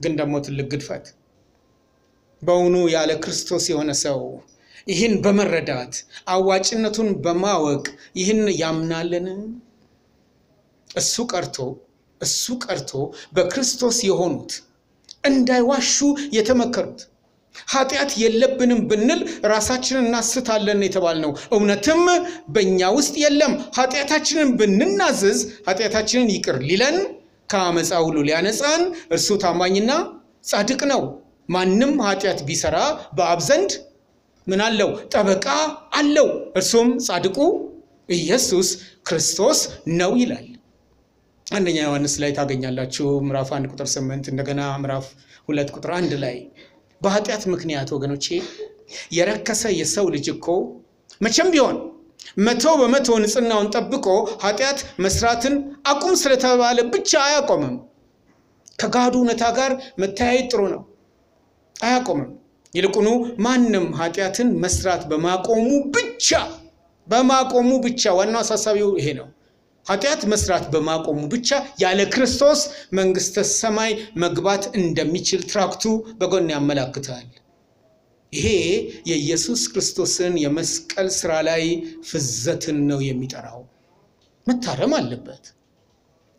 ግን ደግሞ ትልቅ ግድፈት። በውኑ ያለ ክርስቶስ የሆነ ሰው ይህን በመረዳት አዋጭነቱን በማወቅ ይህን ያምናልን? እሱ ቀርቶ እሱ ቀርቶ በክርስቶስ የሆኑት እንዳይዋሹ የተመከሩት ኃጢአት የለብንም ብንል ራሳችንን እናስታለን የተባልነው እውነትም በእኛ ውስጥ የለም። ኃጢአታችንን ብንናዘዝ ኃጢአታችንን ይቅር ሊለን ከአመፃ ሁሉ ሊያነጻን እርሱ ታማኝና ጻድቅ ነው። ማንም ኃጢአት ቢሰራ በአብ ዘንድ ምን አለው? ጠበቃ አለው። እርሱም ጻድቁ ኢየሱስ ክርስቶስ ነው ይላል። አንደኛ ዮሐንስ ላይ ታገኛላችሁ ምዕራፍ አንድ ቁጥር ስምንት እንደገና ምዕራፍ ሁለት ቁጥር አንድ ላይ በኃጢአት ምክንያት ወገኖቼ የረከሰ የሰው ልጅ እኮ መቼም ቢሆን መቶ በመቶ ንጽህናውን ጠብቆ ኃጢአት መስራትን አቁም ስለተባለ ብቻ አያቆምም። ከጋዱ እውነታ ጋር መተያየት ጥሩ ነው። አያቆምም። ይልቁኑ ማንም ኃጢአትን መስራት በማቆሙ ብቻ በማቆሙ ብቻ ዋናው አሳሳቢው ይሄ ነው። ኃጢአት መስራት በማቆሙ ብቻ ያለ ክርስቶስ መንግስተ ሰማይ መግባት እንደሚችል ትራክቱ በጎን ያመላክታል። ይሄ የኢየሱስ ክርስቶስን የመስቀል ስራ ላይ ፍዘትን ነው የሚጠራው። መታረም አለበት።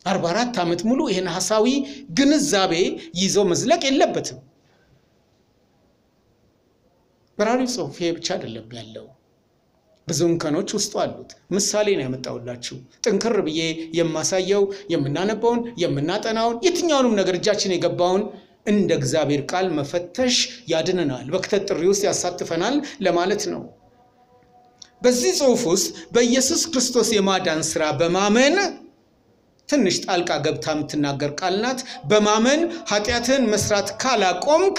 አርባ አራት ዓመት ሙሉ ይህን ሐሳዊ ግንዛቤ ይዞ መዝለቅ የለበትም። በራሪ ጽሑፍ ይሄ ብቻ አይደለም ያለው ብዙ እንከኖች ውስጡ አሉት። ምሳሌ ነው ያመጣውላችሁ። ጥንክር ብዬ የማሳየው የምናነበውን የምናጠናውን የትኛውንም ነገር እጃችን የገባውን እንደ እግዚአብሔር ቃል መፈተሽ ያድነናል፣ በክተት ጥሪ ውስጥ ያሳትፈናል ለማለት ነው። በዚህ ጽሑፍ ውስጥ በኢየሱስ ክርስቶስ የማዳን ሥራ በማመን ትንሽ ጣልቃ ገብታ የምትናገር ቃል ናት። በማመን ኃጢአትን መስራት ካላቆምክ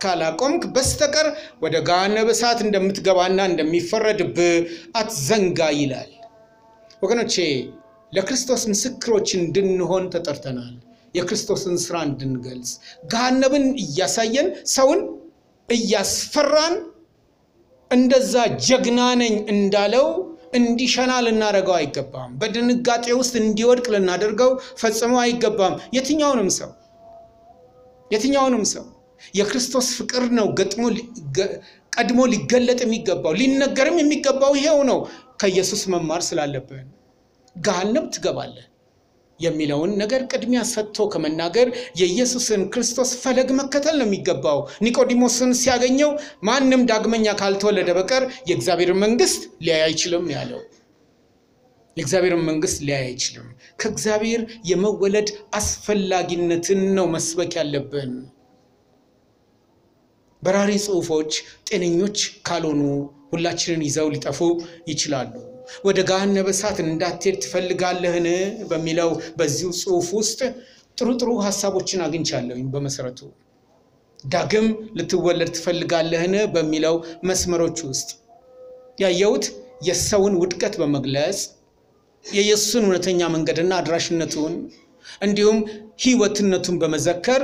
ካላቆምክ በስተቀር ወደ ገሃነመ እሳት እንደምትገባና እንደሚፈረድብህ አትዘንጋ ይላል። ወገኖቼ ለክርስቶስ ምስክሮች እንድንሆን ተጠርተናል። የክርስቶስን ስራ እንድንገልጽ ገሃነብን እያሳየን ሰውን እያስፈራን እንደዛ ጀግና ነኝ እንዳለው እንዲሸና ልናደርገው አይገባም። በድንጋጤ ውስጥ እንዲወድቅ ልናደርገው ፈጽሞ አይገባም። የትኛውንም ሰው የትኛውንም ሰው የክርስቶስ ፍቅር ነው ገጥሞ ቀድሞ ሊገለጥ የሚገባው ሊነገርም የሚገባው ይሄው ነው። ከኢየሱስ መማር ስላለብን ገሃነም ትገባለህ የሚለውን ነገር ቅድሚያ ሰጥቶ ከመናገር የኢየሱስን ክርስቶስ ፈለግ መከተል ነው የሚገባው። ኒቆዲሞስን ሲያገኘው ማንም ዳግመኛ ካልተወለደ በቀር የእግዚአብሔር መንግሥት ሊያይ አይችልም ያለው የእግዚአብሔርን መንግሥት ሊያይ አይችልም። ከእግዚአብሔር የመወለድ አስፈላጊነትን ነው መስበክ ያለብን። በራሪ ጽሑፎች ጤነኞች ካልሆኑ ሁላችንን ይዘው ሊጠፉ ይችላሉ። ወደ ገሃነመ እሳት እንዳትሄድ ትፈልጋለህን? በሚለው በዚሁ ጽሑፍ ውስጥ ጥሩ ጥሩ ሀሳቦችን አግኝቻለሁኝ። በመሰረቱ ዳግም ልትወለድ ትፈልጋለህን? በሚለው መስመሮች ውስጥ ያየሁት የሰውን ውድቀት በመግለጽ የኢየሱስን እውነተኛ መንገድና አድራሽነቱን እንዲሁም ሕይወትነቱን በመዘከር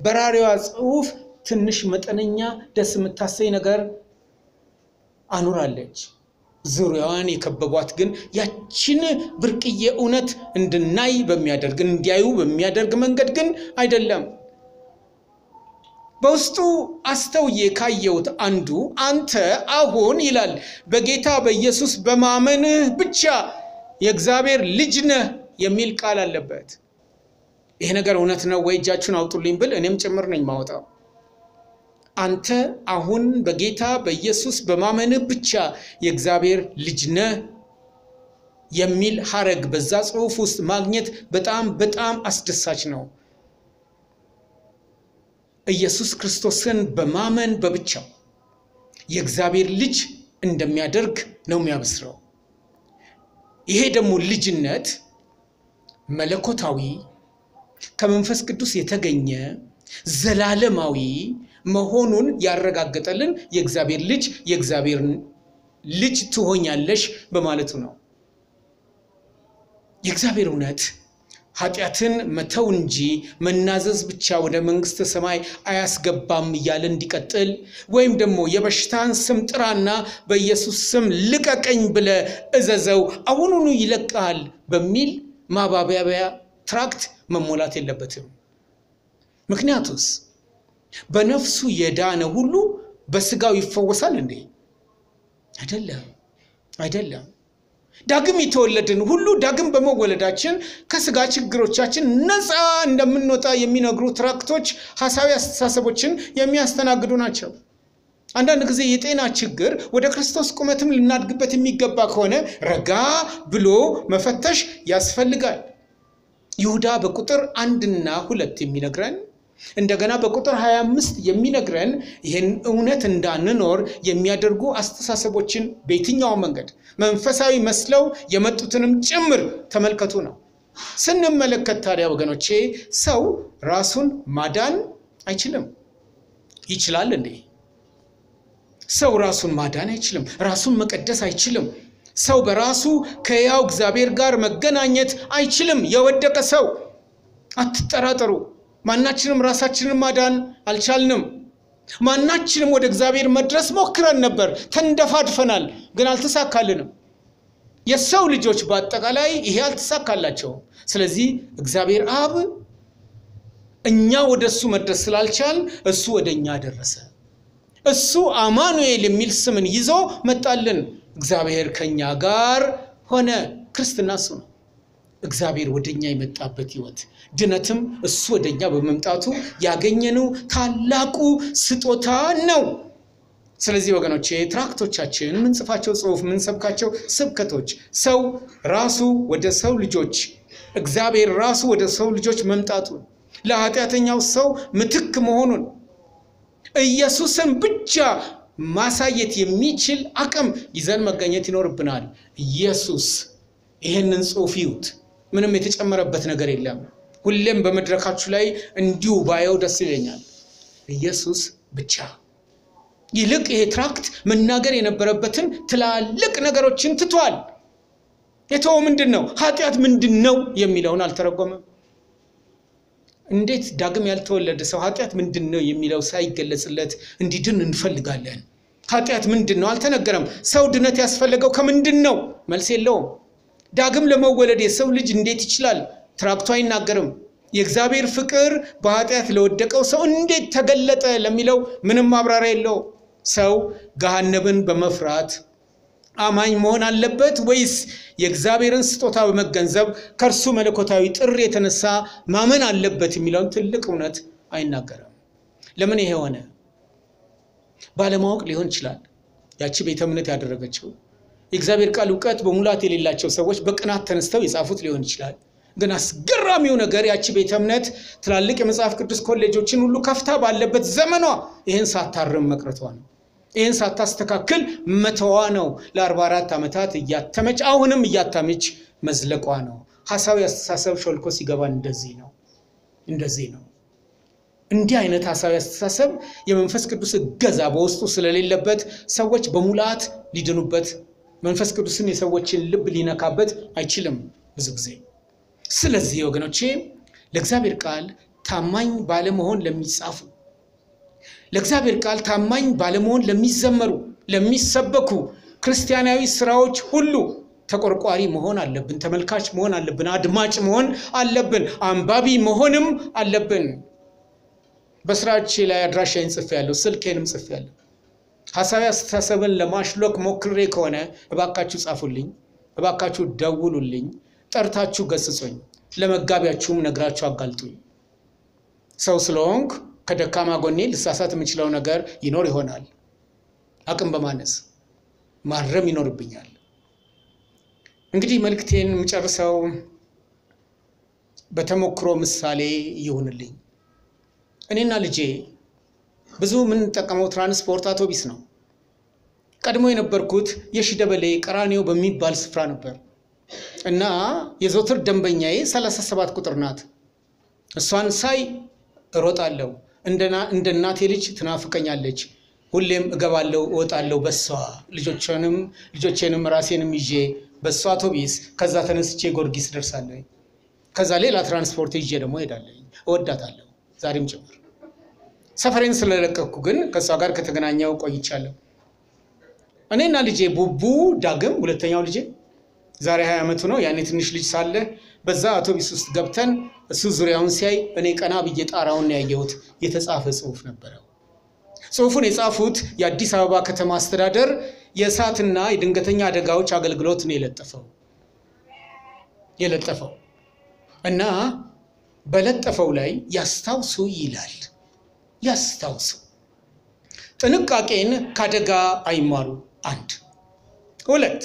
በራሪዋ ጽሑፍ ትንሽ መጠነኛ ደስ የምታሰኝ ነገር አኑራለች። ዙሪያዋን የከበቧት ግን ያችን ብርቅዬ እውነት እንድናይ በሚያደርግ እንዲያዩ በሚያደርግ መንገድ ግን አይደለም። በውስጡ አስተውዬ ካየሁት አንዱ አንተ አሁን ይላል በጌታ በኢየሱስ በማመንህ ብቻ የእግዚአብሔር ልጅ ነህ የሚል ቃል አለበት። ይሄ ነገር እውነት ነው ወይ? እጃችሁን አውጡልኝ ብል እኔም ጭምር ነኝ ማውጣው። አንተ አሁን በጌታ በኢየሱስ በማመንህ ብቻ የእግዚአብሔር ልጅ ነህ የሚል ሐረግ በዛ ጽሑፍ ውስጥ ማግኘት በጣም በጣም አስደሳች ነው። ኢየሱስ ክርስቶስን በማመን በብቻው የእግዚአብሔር ልጅ እንደሚያደርግ ነው የሚያበስረው። ይሄ ደግሞ ልጅነት መለኮታዊ ከመንፈስ ቅዱስ የተገኘ ዘላለማዊ መሆኑን ያረጋገጠልን የእግዚአብሔር ልጅ የእግዚአብሔር ልጅ ትሆኛለሽ በማለቱ ነው። የእግዚአብሔር እውነት ኃጢአትን መተው እንጂ መናዘዝ ብቻ ወደ መንግሥተ ሰማይ አያስገባም እያለ እንዲቀጥል ወይም ደግሞ የበሽታን ስም ጥራና በኢየሱስ ስም ልቀቀኝ ብለ እዘዘው አሁኑኑ ይለቃል በሚል ማባቢያ ትራክት መሞላት የለበትም። ምክንያቱስ በነፍሱ የዳነ ሁሉ በስጋው ይፈወሳል እንዴ? አይደለም፣ አይደለም። ዳግም የተወለድን ሁሉ ዳግም በመወለዳችን ከስጋ ችግሮቻችን ነፃ እንደምንወጣ የሚነግሩ ትራክቶች ሀሳዊ አስተሳሰቦችን የሚያስተናግዱ ናቸው። አንዳንድ ጊዜ የጤና ችግር ወደ ክርስቶስ ቁመትም ልናድግበት የሚገባ ከሆነ ረጋ ብሎ መፈተሽ ያስፈልጋል። ይሁዳ በቁጥር አንድና ሁለት የሚነግረን እንደገና በቁጥር 25 የሚነግረን ይህን እውነት እንዳንኖር የሚያደርጉ አስተሳሰቦችን በየትኛው መንገድ መንፈሳዊ መስለው የመጡትንም ጭምር ተመልከቱ ነው። ስንመለከት ታዲያ ወገኖቼ ሰው ራሱን ማዳን አይችልም። ይችላል እንዴ? ሰው ራሱን ማዳን አይችልም። ራሱን መቀደስ አይችልም። ሰው በራሱ ከሕያው እግዚአብሔር ጋር መገናኘት አይችልም። የወደቀ ሰው አትጠራጠሩ። ማናችንም ራሳችንን ማዳን አልቻልንም። ማናችንም ወደ እግዚአብሔር መድረስ ሞክረን ነበር፣ ተንደፋድፈናል፣ ግን አልተሳካልንም። የሰው ልጆች በአጠቃላይ ይሄ አልተሳካላቸውም። ስለዚህ እግዚአብሔር አብ እኛ ወደ እሱ መድረስ ስላልቻል እሱ ወደ እኛ ደረሰ። እሱ አማኑኤል የሚል ስምን ይዞ መጣልን። እግዚአብሔር ከእኛ ጋር ሆነ። ክርስትና እሱ ነው። እግዚአብሔር ወደ እኛ የመጣበት ህይወት ድነትም እሱ ወደ እኛ በመምጣቱ ያገኘነው ታላቁ ስጦታ ነው። ስለዚህ ወገኖቼ ትራክቶቻችን፣ ምንጽፋቸው ጽሁፍ፣ ምንሰብካቸው ስብከቶች ሰው ራሱ ወደ ሰው ልጆች እግዚአብሔር ራሱ ወደ ሰው ልጆች መምጣቱን ለኃጢአተኛው ሰው ምትክ መሆኑን ኢየሱስን ብቻ ማሳየት የሚችል አቅም ይዘን መገኘት ይኖርብናል። ኢየሱስ ይህንን ጽሑፍ ይዩት። ምንም የተጨመረበት ነገር የለም። ሁሌም በመድረካችሁ ላይ እንዲሁ ባየው ደስ ይለኛል። ኢየሱስ ብቻ። ይልቅ ይሄ ትራክት መናገር የነበረበትን ትላልቅ ነገሮችን ትቷል። የተወው ምንድን ነው? ኃጢአት ምንድን ነው የሚለውን አልተረጎመም። እንዴት ዳግም ያልተወለደ ሰው ኃጢአት ምንድን ነው የሚለው ሳይገለጽለት እንዲድን እንፈልጋለን? ኃጢአት ምንድን ነው አልተነገረም። ሰው ድነት ያስፈለገው ከምንድን ነው? መልስ የለውም። ዳግም ለመወለድ የሰው ልጅ እንዴት ይችላል? ትራክቱ አይናገርም። የእግዚአብሔር ፍቅር በኃጢአት ለወደቀው ሰው እንዴት ተገለጠ ለሚለው ምንም ማብራሪያ የለው። ሰው ገሃነብን በመፍራት አማኝ መሆን አለበት ወይስ የእግዚአብሔርን ስጦታ በመገንዘብ ከእርሱ መለኮታዊ ጥሪ የተነሳ ማመን አለበት የሚለውን ትልቅ እውነት አይናገርም። ለምን ይሄ ሆነ? ባለማወቅ ሊሆን ይችላል። ያቺ ቤተ እምነት ያደረገችው የእግዚአብሔር ቃል እውቀት በሙላት የሌላቸው ሰዎች በቅናት ተነስተው የጻፉት ሊሆን ይችላል። ግን አስገራሚው ነገር ያቺ ቤተ እምነት ትላልቅ የመጽሐፍ ቅዱስ ኮሌጆችን ሁሉ ከፍታ ባለበት ዘመኗ ይህን ሳታርም መቅረቷ ነው። ይህን ሳታስተካክል መተዋ ነው። ለ44 ዓመታት እያተመች አሁንም እያታመች መዝለቋ ነው። ሐሳዊ አስተሳሰብ ሾልኮ ሲገባ እንደዚህ ነው እንደዚህ ነው። እንዲህ አይነት ሐሳዊ አስተሳሰብ የመንፈስ ቅዱስ እገዛ በውስጡ ስለሌለበት ሰዎች በሙላት ሊድኑበት፣ መንፈስ ቅዱስም የሰዎችን ልብ ሊነካበት አይችልም ብዙ ጊዜ። ስለዚህ ወገኖቼ ለእግዚአብሔር ቃል ታማኝ ባለመሆን ለሚጻፉ ለእግዚአብሔር ቃል ታማኝ ባለመሆን ለሚዘመሩ፣ ለሚሰበኩ ክርስቲያናዊ ስራዎች ሁሉ ተቆርቋሪ መሆን አለብን። ተመልካች መሆን አለብን። አድማጭ መሆን አለብን። አንባቢ መሆንም አለብን። በስራቼ ላይ አድራሻዬን ጽፌያለሁ፣ ስልኬንም ጽፌያለሁ። ሐሳዊ አስተሳሰብን ለማሽሎክ ሞክሬ ከሆነ እባካችሁ ጻፉልኝ፣ እባካችሁ ደውሉልኝ፣ ጠርታችሁ ገስጾኝ፣ ለመጋቢያችሁም ነግራችሁ አጋልጡኝ። ሰው ስለሆንኩ ከደካማ ጎኔ ልሳሳት የምችለው ነገር ይኖር ይሆናል። አቅም በማነስ ማረም ይኖርብኛል። እንግዲህ መልእክቴን የምጨርሰው በተሞክሮ ምሳሌ ይሁንልኝ። እኔና ልጄ ብዙ የምንጠቀመው ትራንስፖርት አውቶቢስ ነው። ቀድሞ የነበርኩት የሺደበሌ ቀራኒዮ በሚባል ስፍራ ነበር እና የዘውትር ደንበኛዬ 37 ቁጥር ናት። እሷን ሳይ እሮጣለሁ። እንደ እናቴ ልጅ ትናፍቀኛለች። ሁሌም እገባለሁ፣ እወጣለሁ በሷ ልጆችንም ልጆቼንም ራሴንም ይዤ በሷ አውቶቢስ ከዛ ተነስቼ ጎርጊስ ደርሳለሁ። ከዛ ሌላ ትራንስፖርት ይዤ ደግሞ ሄዳለሁ። እወዳታለሁ ዛሬም ጭምር። ሰፈሬን ስለለቀኩ ግን ከእሷ ጋር ከተገናኘው ቆይቻለሁ። እኔና ልጄ ቡቡ ዳግም ሁለተኛው ልጄ ዛሬ 20 ዓመቱ ነው። ያኔ ትንሽ ልጅ ሳለ በዛ አውቶቢስ ውስጥ ገብተን እሱ ዙሪያውን ሲያይ እኔ ቀና ብዬ ጣራውን ያየሁት የተጻፈ ጽሑፍ ነበረው። ጽሑፉን የጻፉት የአዲስ አበባ ከተማ አስተዳደር የእሳትና የድንገተኛ አደጋዎች አገልግሎት ነው የለጠፈው የለጠፈው እና በለጠፈው ላይ ያስታውሱ ይላል። ያስታውሱ፣ ጥንቃቄን ከአደጋ አይማሩ። አንድ ሁለት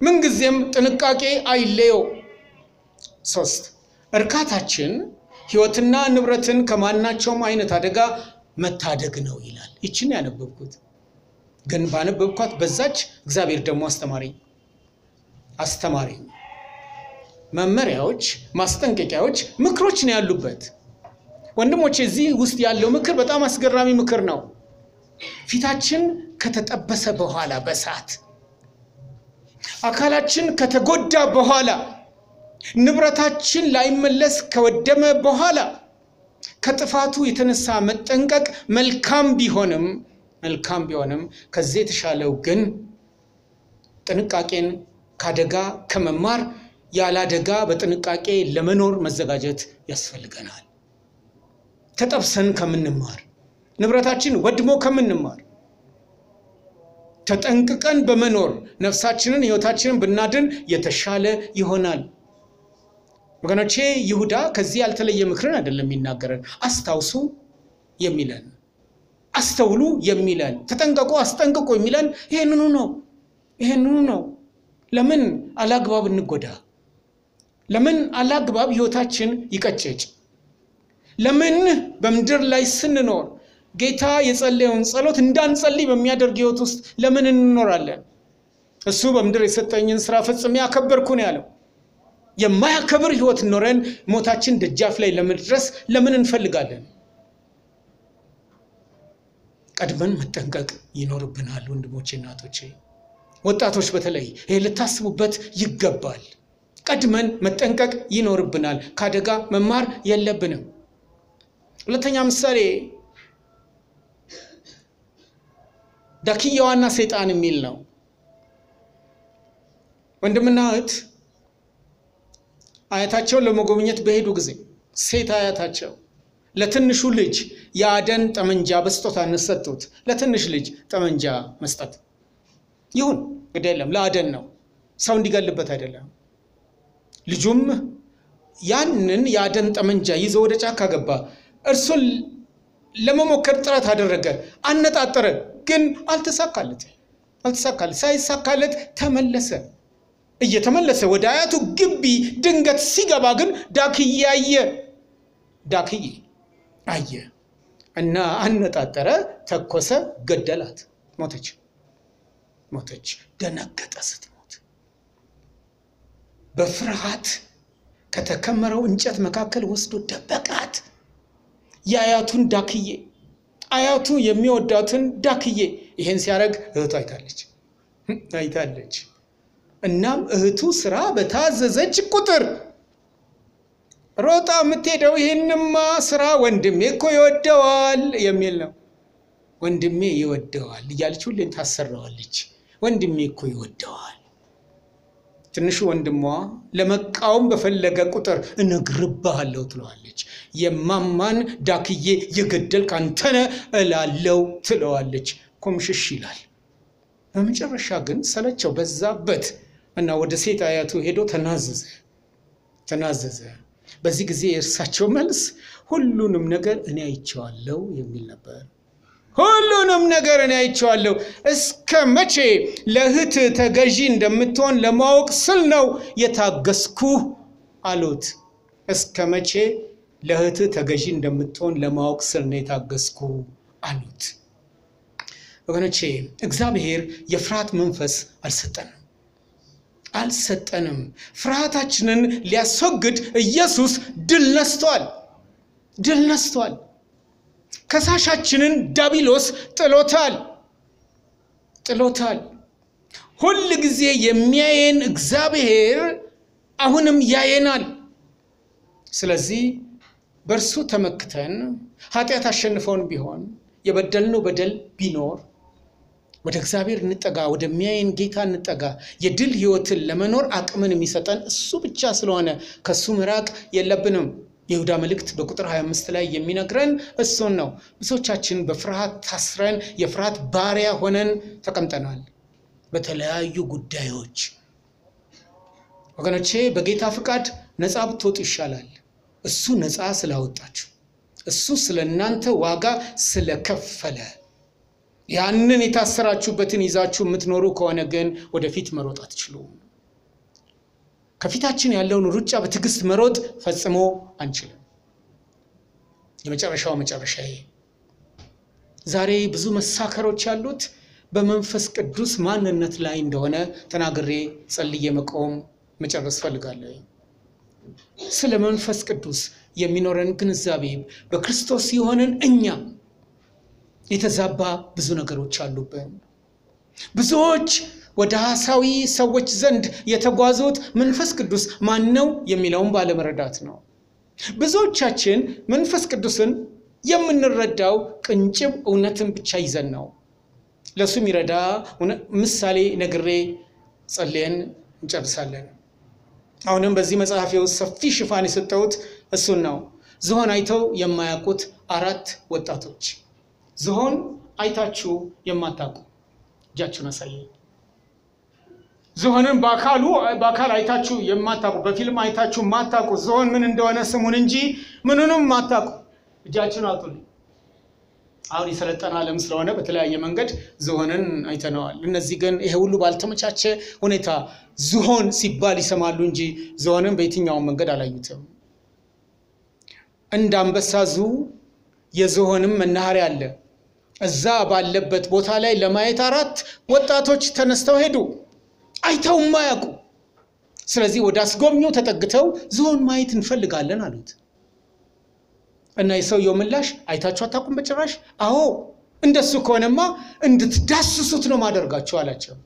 ምንጊዜም ጥንቃቄ አይለየው። ሶስት እርካታችን ሕይወትና ንብረትን ከማናቸውም አይነት አደጋ መታደግ ነው ይላል። ይችን ያነበብኩት ግን ባነበብኳት በዛች እግዚአብሔር ደግሞ አስተማሪኝ አስተማሪኝ። መመሪያዎች፣ ማስጠንቀቂያዎች፣ ምክሮች ነው ያሉበት። ወንድሞቼ እዚህ ውስጥ ያለው ምክር በጣም አስገራሚ ምክር ነው። ፊታችን ከተጠበሰ በኋላ በእሳት አካላችን ከተጎዳ በኋላ ንብረታችን ላይመለስ ከወደመ በኋላ ከጥፋቱ የተነሳ መጠንቀቅ መልካም ቢሆንም መልካም ቢሆንም ከዚህ የተሻለው ግን ጥንቃቄን ከአደጋ ከመማር ያለ አደጋ በጥንቃቄ ለመኖር መዘጋጀት ያስፈልገናል። ተጠብሰን ከምንማር ንብረታችን ወድሞ ከምንማር ተጠንቅቀን በመኖር ነፍሳችንን ሕይወታችንን ብናድን የተሻለ ይሆናል። ወገኖቼ ይሁዳ ከዚህ ያልተለየ ምክርን አይደለም የሚናገረን። አስታውሱ የሚለን አስተውሉ የሚለን ተጠንቀቁ፣ አስጠንቅቁ የሚለን ይሄንኑ ነው። ይሄንኑ ነው። ለምን አላግባብ እንጎዳ? ለምን አላግባብ ሕይወታችን ይቀጨጭ? ለምን በምድር ላይ ስንኖር ጌታ የጸለየውን ጸሎት እንዳንጸልይ በሚያደርግ ህይወት ውስጥ ለምን እንኖራለን? እሱ በምድር የሰጠኝን ስራ ፈጽሜ ያከበርኩ ነው ያለው። የማያከብር ህይወት ኖረን ሞታችን ደጃፍ ላይ ለመድረስ ለምን እንፈልጋለን? ቀድመን መጠንቀቅ ይኖርብናል። ወንድሞቼ፣ እናቶቼ፣ ወጣቶች በተለይ ይህ ልታስቡበት ይገባል። ቀድመን መጠንቀቅ ይኖርብናል። ከአደጋ መማር የለብንም። ሁለተኛ ምሳሌ ዳክያዋና ሰይጣን የሚል ነው። ወንድምና እህት አያታቸውን ለመጎብኘት በሄዱ ጊዜ ሴት አያታቸው ለትንሹ ልጅ የአደን ጠመንጃ በስጦታነት ሰጡት። ለትንሽ ልጅ ጠመንጃ መስጠት ይሁን ግድ የለም፣ ለአደን ነው፣ ሰው እንዲገልበት አይደለም። ልጁም ያንን የአደን ጠመንጃ ይዞ ወደ ጫካ ገባ። እርሱን ለመሞከር ጥረት አደረገ፣ አነጣጠረ፣ ግን አልተሳካለት አልተሳካለት። ሳይሳካለት ተመለሰ። እየተመለሰ ወደ አያቱ ግቢ ድንገት ሲገባ ግን ዳክዬ አየ። ዳክዬ አየ እና አነጣጠረ፣ ተኮሰ፣ ገደላት። ሞተች ሞተች። ደነገጠ ስትሞት። በፍርሃት ከተከመረው እንጨት መካከል ወስዶ ደበቃት። የአያቱን ዳክዬ አያቱ የሚወዳትን ዳክዬ ይሄን ሲያደርግ እህቱ አይታለች አይታለች። እናም እህቱ ስራ በታዘዘች ቁጥር ሮጣ የምትሄደው ይህንማ ስራ ወንድሜ እኮ ይወደዋል የሚል ነው። ወንድሜ ይወደዋል እያለች ሁሌም ታሰራዋለች። ወንድሜ እኮ ይወደዋል። ትንሹ ወንድሟ ለመቃወም በፈለገ ቁጥር እነግርብሃለሁ ትለዋለች። የማማን ዳክዬ የገደልክ አንተነ እላለው ትለዋለች። ኮምሽሽ ይላል። በመጨረሻ ግን ሰለቸው በዛበት እና ወደ ሴት አያቱ ሄዶ ተናዘዘ ተናዘዘ። በዚህ ጊዜ የእርሳቸው መልስ ሁሉንም ነገር እኔ አይቼዋለሁ የሚል ነበር። ሁሉንም ነገር እኔ አይቼዋለሁ። እስከ መቼ ለእህት ተገዢ እንደምትሆን ለማወቅ ስል ነው የታገስኩህ አሉት። እስከ መቼ ለእህት ተገዢ እንደምትሆን ለማወቅ ስል ነው የታገስኩ አሉት። ወገኖቼ እግዚአብሔር የፍርሃት መንፈስ አልሰጠንም አልሰጠንም። ፍርሃታችንን ሊያስወግድ ኢየሱስ ድል ነስቷል። ድል ነስቷል። ከሳሻችንን ዳቢሎስ ጥሎታል ጥሎታል። ሁል ጊዜ የሚያየን እግዚአብሔር አሁንም ያየናል። ስለዚህ በእርሱ ተመክተን ኃጢአት አሸንፈውን ቢሆን የበደልነው በደል ቢኖር ወደ እግዚአብሔር እንጠጋ፣ ወደሚያየን ጌታ እንጠጋ። የድል ህይወትን ለመኖር አቅምን የሚሰጠን እሱ ብቻ ስለሆነ ከእሱ መራቅ የለብንም። የይሁዳ መልእክት በቁጥር 25 ላይ የሚነግረን እሱን ነው። ብዙዎቻችን በፍርሃት ታስረን የፍርሃት ባሪያ ሆነን ተቀምጠናል በተለያዩ ጉዳዮች። ወገኖቼ በጌታ ፍቃድ ነፃ ብትወጡ ይሻላል። እሱ ነፃ ስላወጣችሁ፣ እሱ ስለ እናንተ ዋጋ ስለከፈለ ያንን የታሰራችሁበትን ይዛችሁ የምትኖሩ ከሆነ ግን ወደፊት መሮጥ አትችሉም። ከፊታችን ያለውን ሩጫ በትዕግስት መሮጥ ፈጽሞ አንችልም። የመጨረሻው መጨረሻዬ ዛሬ ብዙ መሳከሮች ያሉት በመንፈስ ቅዱስ ማንነት ላይ እንደሆነ ተናግሬ ጸልዬ መቆም መጨረስ ፈልጋለሁ። ስለ መንፈስ ቅዱስ የሚኖረን ግንዛቤ በክርስቶስ የሆንን እኛ የተዛባ ብዙ ነገሮች አሉብን። ብዙዎች ወደ ሐሳዊ ሰዎች ዘንድ የተጓዙት መንፈስ ቅዱስ ማን ነው የሚለውን ባለመረዳት ነው። ብዙዎቻችን መንፈስ ቅዱስን የምንረዳው ቅንጭብ እውነትን ብቻ ይዘን ነው። ለእሱ የሚረዳ ምሳሌ ነግሬ ጸልየን እንጨርሳለን። አሁንም በዚህ መጽሐፌ ውስጥ ሰፊ ሽፋን የሰጠሁት እሱን ነው። ዝሆን አይተው የማያውቁት አራት ወጣቶች ዝሆን አይታችሁ የማታውቁ እጃችሁን አሳየኝ። ዝሆንን በአካሉ በአካል አይታችሁ የማታውቁ በፊልም አይታችሁ የማታውቁ ዝሆን ምን እንደሆነ ስሙን እንጂ ምንንም የማታውቁ እጃችሁን አውጡልኝ። አሁን የሰለጠነ ዓለም ስለሆነ በተለያየ መንገድ ዝሆንን አይተነዋል። እነዚህ ግን ይሄ ሁሉ ባልተመቻቸ ሁኔታ ዝሆን ሲባል ይሰማሉ እንጂ ዝሆንን በየትኛውም መንገድ አላዩትም። እንደ አንበሳ ዙ የዝሆንም መናኸሪያ አለ። እዛ ባለበት ቦታ ላይ ለማየት አራት ወጣቶች ተነስተው ሄዱ። አይተው ማያውቁ። ስለዚህ ወደ አስጎብኚው ተጠግተው ዝሆን ማየት እንፈልጋለን አሉት። እና የሰውየው ምላሽ አይታችሁ አታውቁም በጭራሽ? አዎ፣ እንደሱ ከሆነማ እንድትዳስሱት ነው ማደርጋችሁ አላቸው።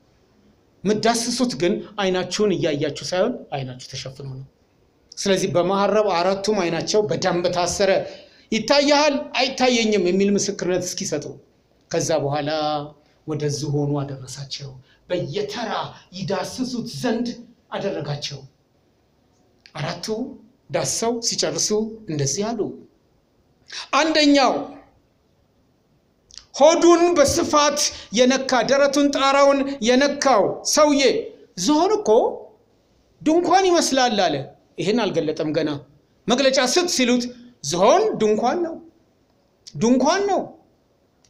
ምዳስሱት ግን አይናችሁን እያያችሁ ሳይሆን አይናችሁ ተሸፍኖ ነው። ስለዚህ በመሀረብ አራቱም አይናቸው በደንብ ታሰረ። ይታያሃል፣ አይታየኝም የሚል ምስክርነት እስኪሰጡ ከዛ በኋላ ወደ ዝሆኑ አደረሳቸው። በየተራ ይዳስሱት ዘንድ አደረጋቸው። አራቱ ዳሰው ሲጨርሱ እንደዚህ አሉ። አንደኛው ሆዱን በስፋት የነካ ደረቱን ጣራውን የነካው ሰውዬ ዝሆን እኮ ድንኳን ይመስላል አለ። ይህን አልገለጠም ገና። መግለጫ ስጥ ሲሉት ዝሆን ድንኳን ነው ድንኳን ነው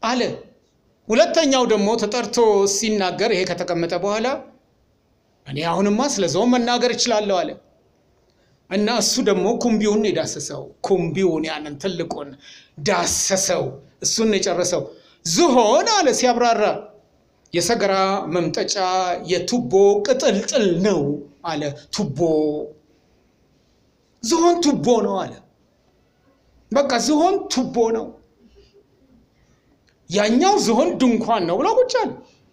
አለ። ሁለተኛው ደግሞ ተጠርቶ ሲናገር ይሄ ከተቀመጠ በኋላ እኔ አሁንማ ስለ ዝሆን መናገር እችላለሁ አለ እና እሱ ደግሞ ኩምቢውን የዳሰሰው ኩምቢውን ያንን ትልቁን ዳሰሰው። እሱን የጨረሰው ዝሆን አለ ሲያብራራ የሰገራ መምጠጫ የቱቦ ቅጥልጥል ነው አለ። ቱቦ ዝሆን ቱቦ ነው አለ። በቃ ዝሆን ቱቦ ነው። ያኛው ዝሆን ድንኳን ነው ብሎ ቁጭ አለ።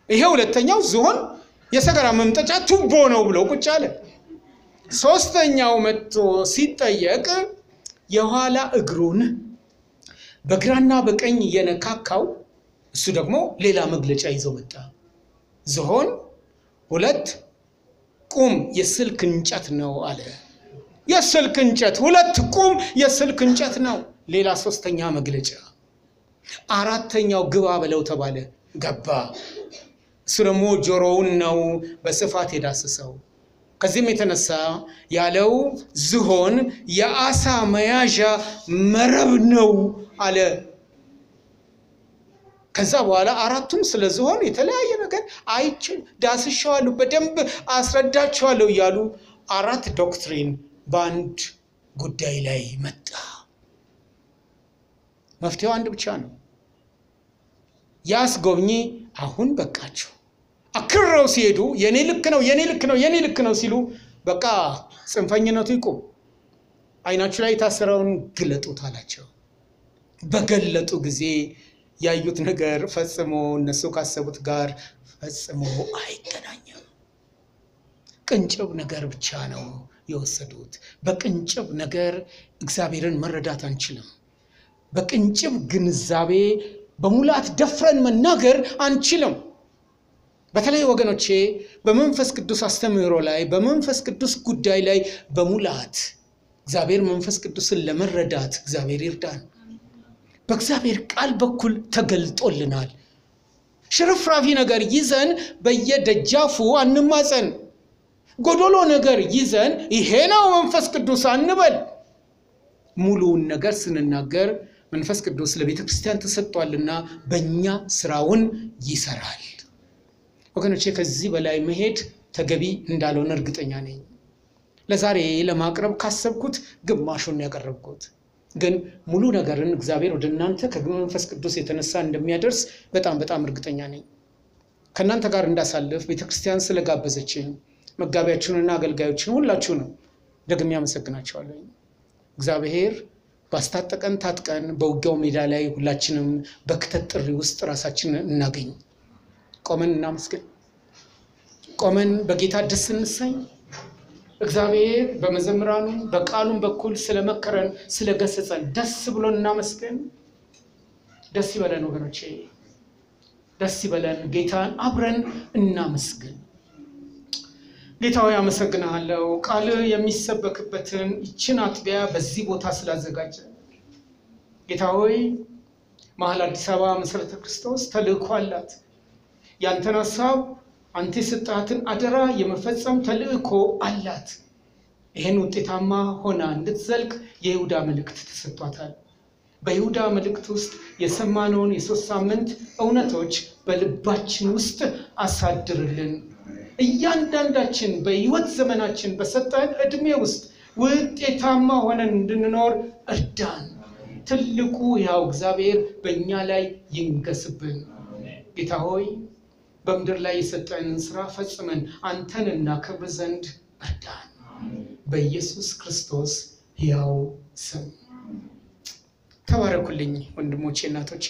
ይሄ ሁለተኛው ዝሆን የሰገራ መምጠጫ ቱቦ ነው ብሎ ቁጭ አለ። ሶስተኛው መጥቶ ሲጠየቅ የኋላ እግሩን በግራና በቀኝ የነካካው እሱ ደግሞ ሌላ መግለጫ ይዞ መጣ። ዝሆን ሁለት ቁም የስልክ እንጨት ነው አለ። የስልክ እንጨት ሁለት ቁም የስልክ እንጨት ነው። ሌላ ሶስተኛ መግለጫ። አራተኛው ግባ በለው ተባለ። ገባ። እሱ ደግሞ ጆሮውን ነው በስፋት የዳሰሰው። ከዚህም የተነሳ ያለው ዝሆን የአሳ መያዣ መረብ ነው አለ። ከዛ በኋላ አራቱም ስለ ዝሆን የተለያየ ነገር አይቼ ዳስሻዋለሁ፣ በደንብ አስረዳቸዋለሁ እያሉ አራት ዶክትሪን በአንድ ጉዳይ ላይ መጣ። መፍትሄው አንድ ብቻ ነው። ያስጎብኚ አሁን በቃቸው። አክርረው ሲሄዱ የኔ ልክ ነው የኔ ልክ ነው የኔ ልክ ነው ሲሉ በቃ ጽንፈኝነቱ ይቁም፣ አይናችሁ ላይ የታሰረውን ግለጡት አላቸው። በገለጡ ጊዜ ያዩት ነገር ፈጽሞ እነሱ ካሰቡት ጋር ፈጽሞ አይገናኝም። ቅንጭብ ነገር ብቻ ነው የወሰዱት። በቅንጭብ ነገር እግዚአብሔርን መረዳት አንችልም። በቅንጭብ ግንዛቤ በሙላት ደፍረን መናገር አንችልም። በተለይ ወገኖቼ በመንፈስ ቅዱስ አስተምህሮ ላይ በመንፈስ ቅዱስ ጉዳይ ላይ በሙላት እግዚአብሔር መንፈስ ቅዱስን ለመረዳት እግዚአብሔር ይርዳን። በእግዚአብሔር ቃል በኩል ተገልጦልናል። ሽርፍራፊ ነገር ይዘን በየደጃፉ አንማፀን። ጎዶሎ ነገር ይዘን ይሄ ነው መንፈስ ቅዱስ አንበል። ሙሉውን ነገር ስንናገር መንፈስ ቅዱስ ለቤተ ክርስቲያን ተሰጥቷልና በእኛ ስራውን ይሰራል። ወገኖቼ ከዚህ በላይ መሄድ ተገቢ እንዳልሆነ እርግጠኛ ነኝ። ለዛሬ ለማቅረብ ካሰብኩት ግማሹን ያቀረብኩት ግን ሙሉ ነገርን እግዚአብሔር ወደ እናንተ ከመንፈስ ቅዱስ የተነሳ እንደሚያደርስ በጣም በጣም እርግጠኛ ነኝ። ከእናንተ ጋር እንዳሳልፍ ቤተክርስቲያን ስለጋበዘችኝ መጋቢያችሁንና አገልጋዮችን ሁላችሁ ነው ደግሜ አመሰግናቸዋለሁ። እግዚአብሔር ባስታጠቀን ታጥቀን በውጊያው ሜዳ ላይ ሁላችንም በክተት ጥሪ ውስጥ ራሳችንን እናገኝ። ቆመን እናመስግን። ቆመን በጌታ ደስ እንሰኝ። እግዚአብሔር በመዘምራኑ በቃሉም በኩል ስለመከረን ስለገሰጸን ደስ ብሎን እናመስግን። ደስ ይበለን ወገኖቼ፣ ደስ ይበለን። ጌታን አብረን እናመስግን። ጌታ ሆይ አመሰግንሃለሁ፣ ቃል የሚሰበክበትን ይችን አጥቢያ በዚህ ቦታ ስላዘጋጀ። ጌታ ሆይ መሀል አዲስ አበባ መሰረተ ክርስቶስ ተልእኮ አላት። ያንተን ሀሳብ አንተ የሰጣትን አደራ የመፈጸም ተልእኮ አላት። ይህን ውጤታማ ሆና እንድትዘልቅ የይሁዳ መልእክት ተሰጥቷታል። በይሁዳ መልእክት ውስጥ የሰማነውን የሶስት ሳምንት እውነቶች በልባችን ውስጥ አሳድርልን። እያንዳንዳችን በሕይወት ዘመናችን በሰጠን ዕድሜ ውስጥ ውጤታማ ሆነን እንድንኖር እርዳን። ትልቁ ያው እግዚአብሔር በእኛ ላይ ይንገስብን። ጌታ ሆይ በምድር ላይ የሰጠንን ስራ ፈጽመን አንተን እናከብር ዘንድ እርዳን። በኢየሱስ ክርስቶስ ሕያው ስም ተባረኩልኝ ወንድሞቼ እናቶቼ።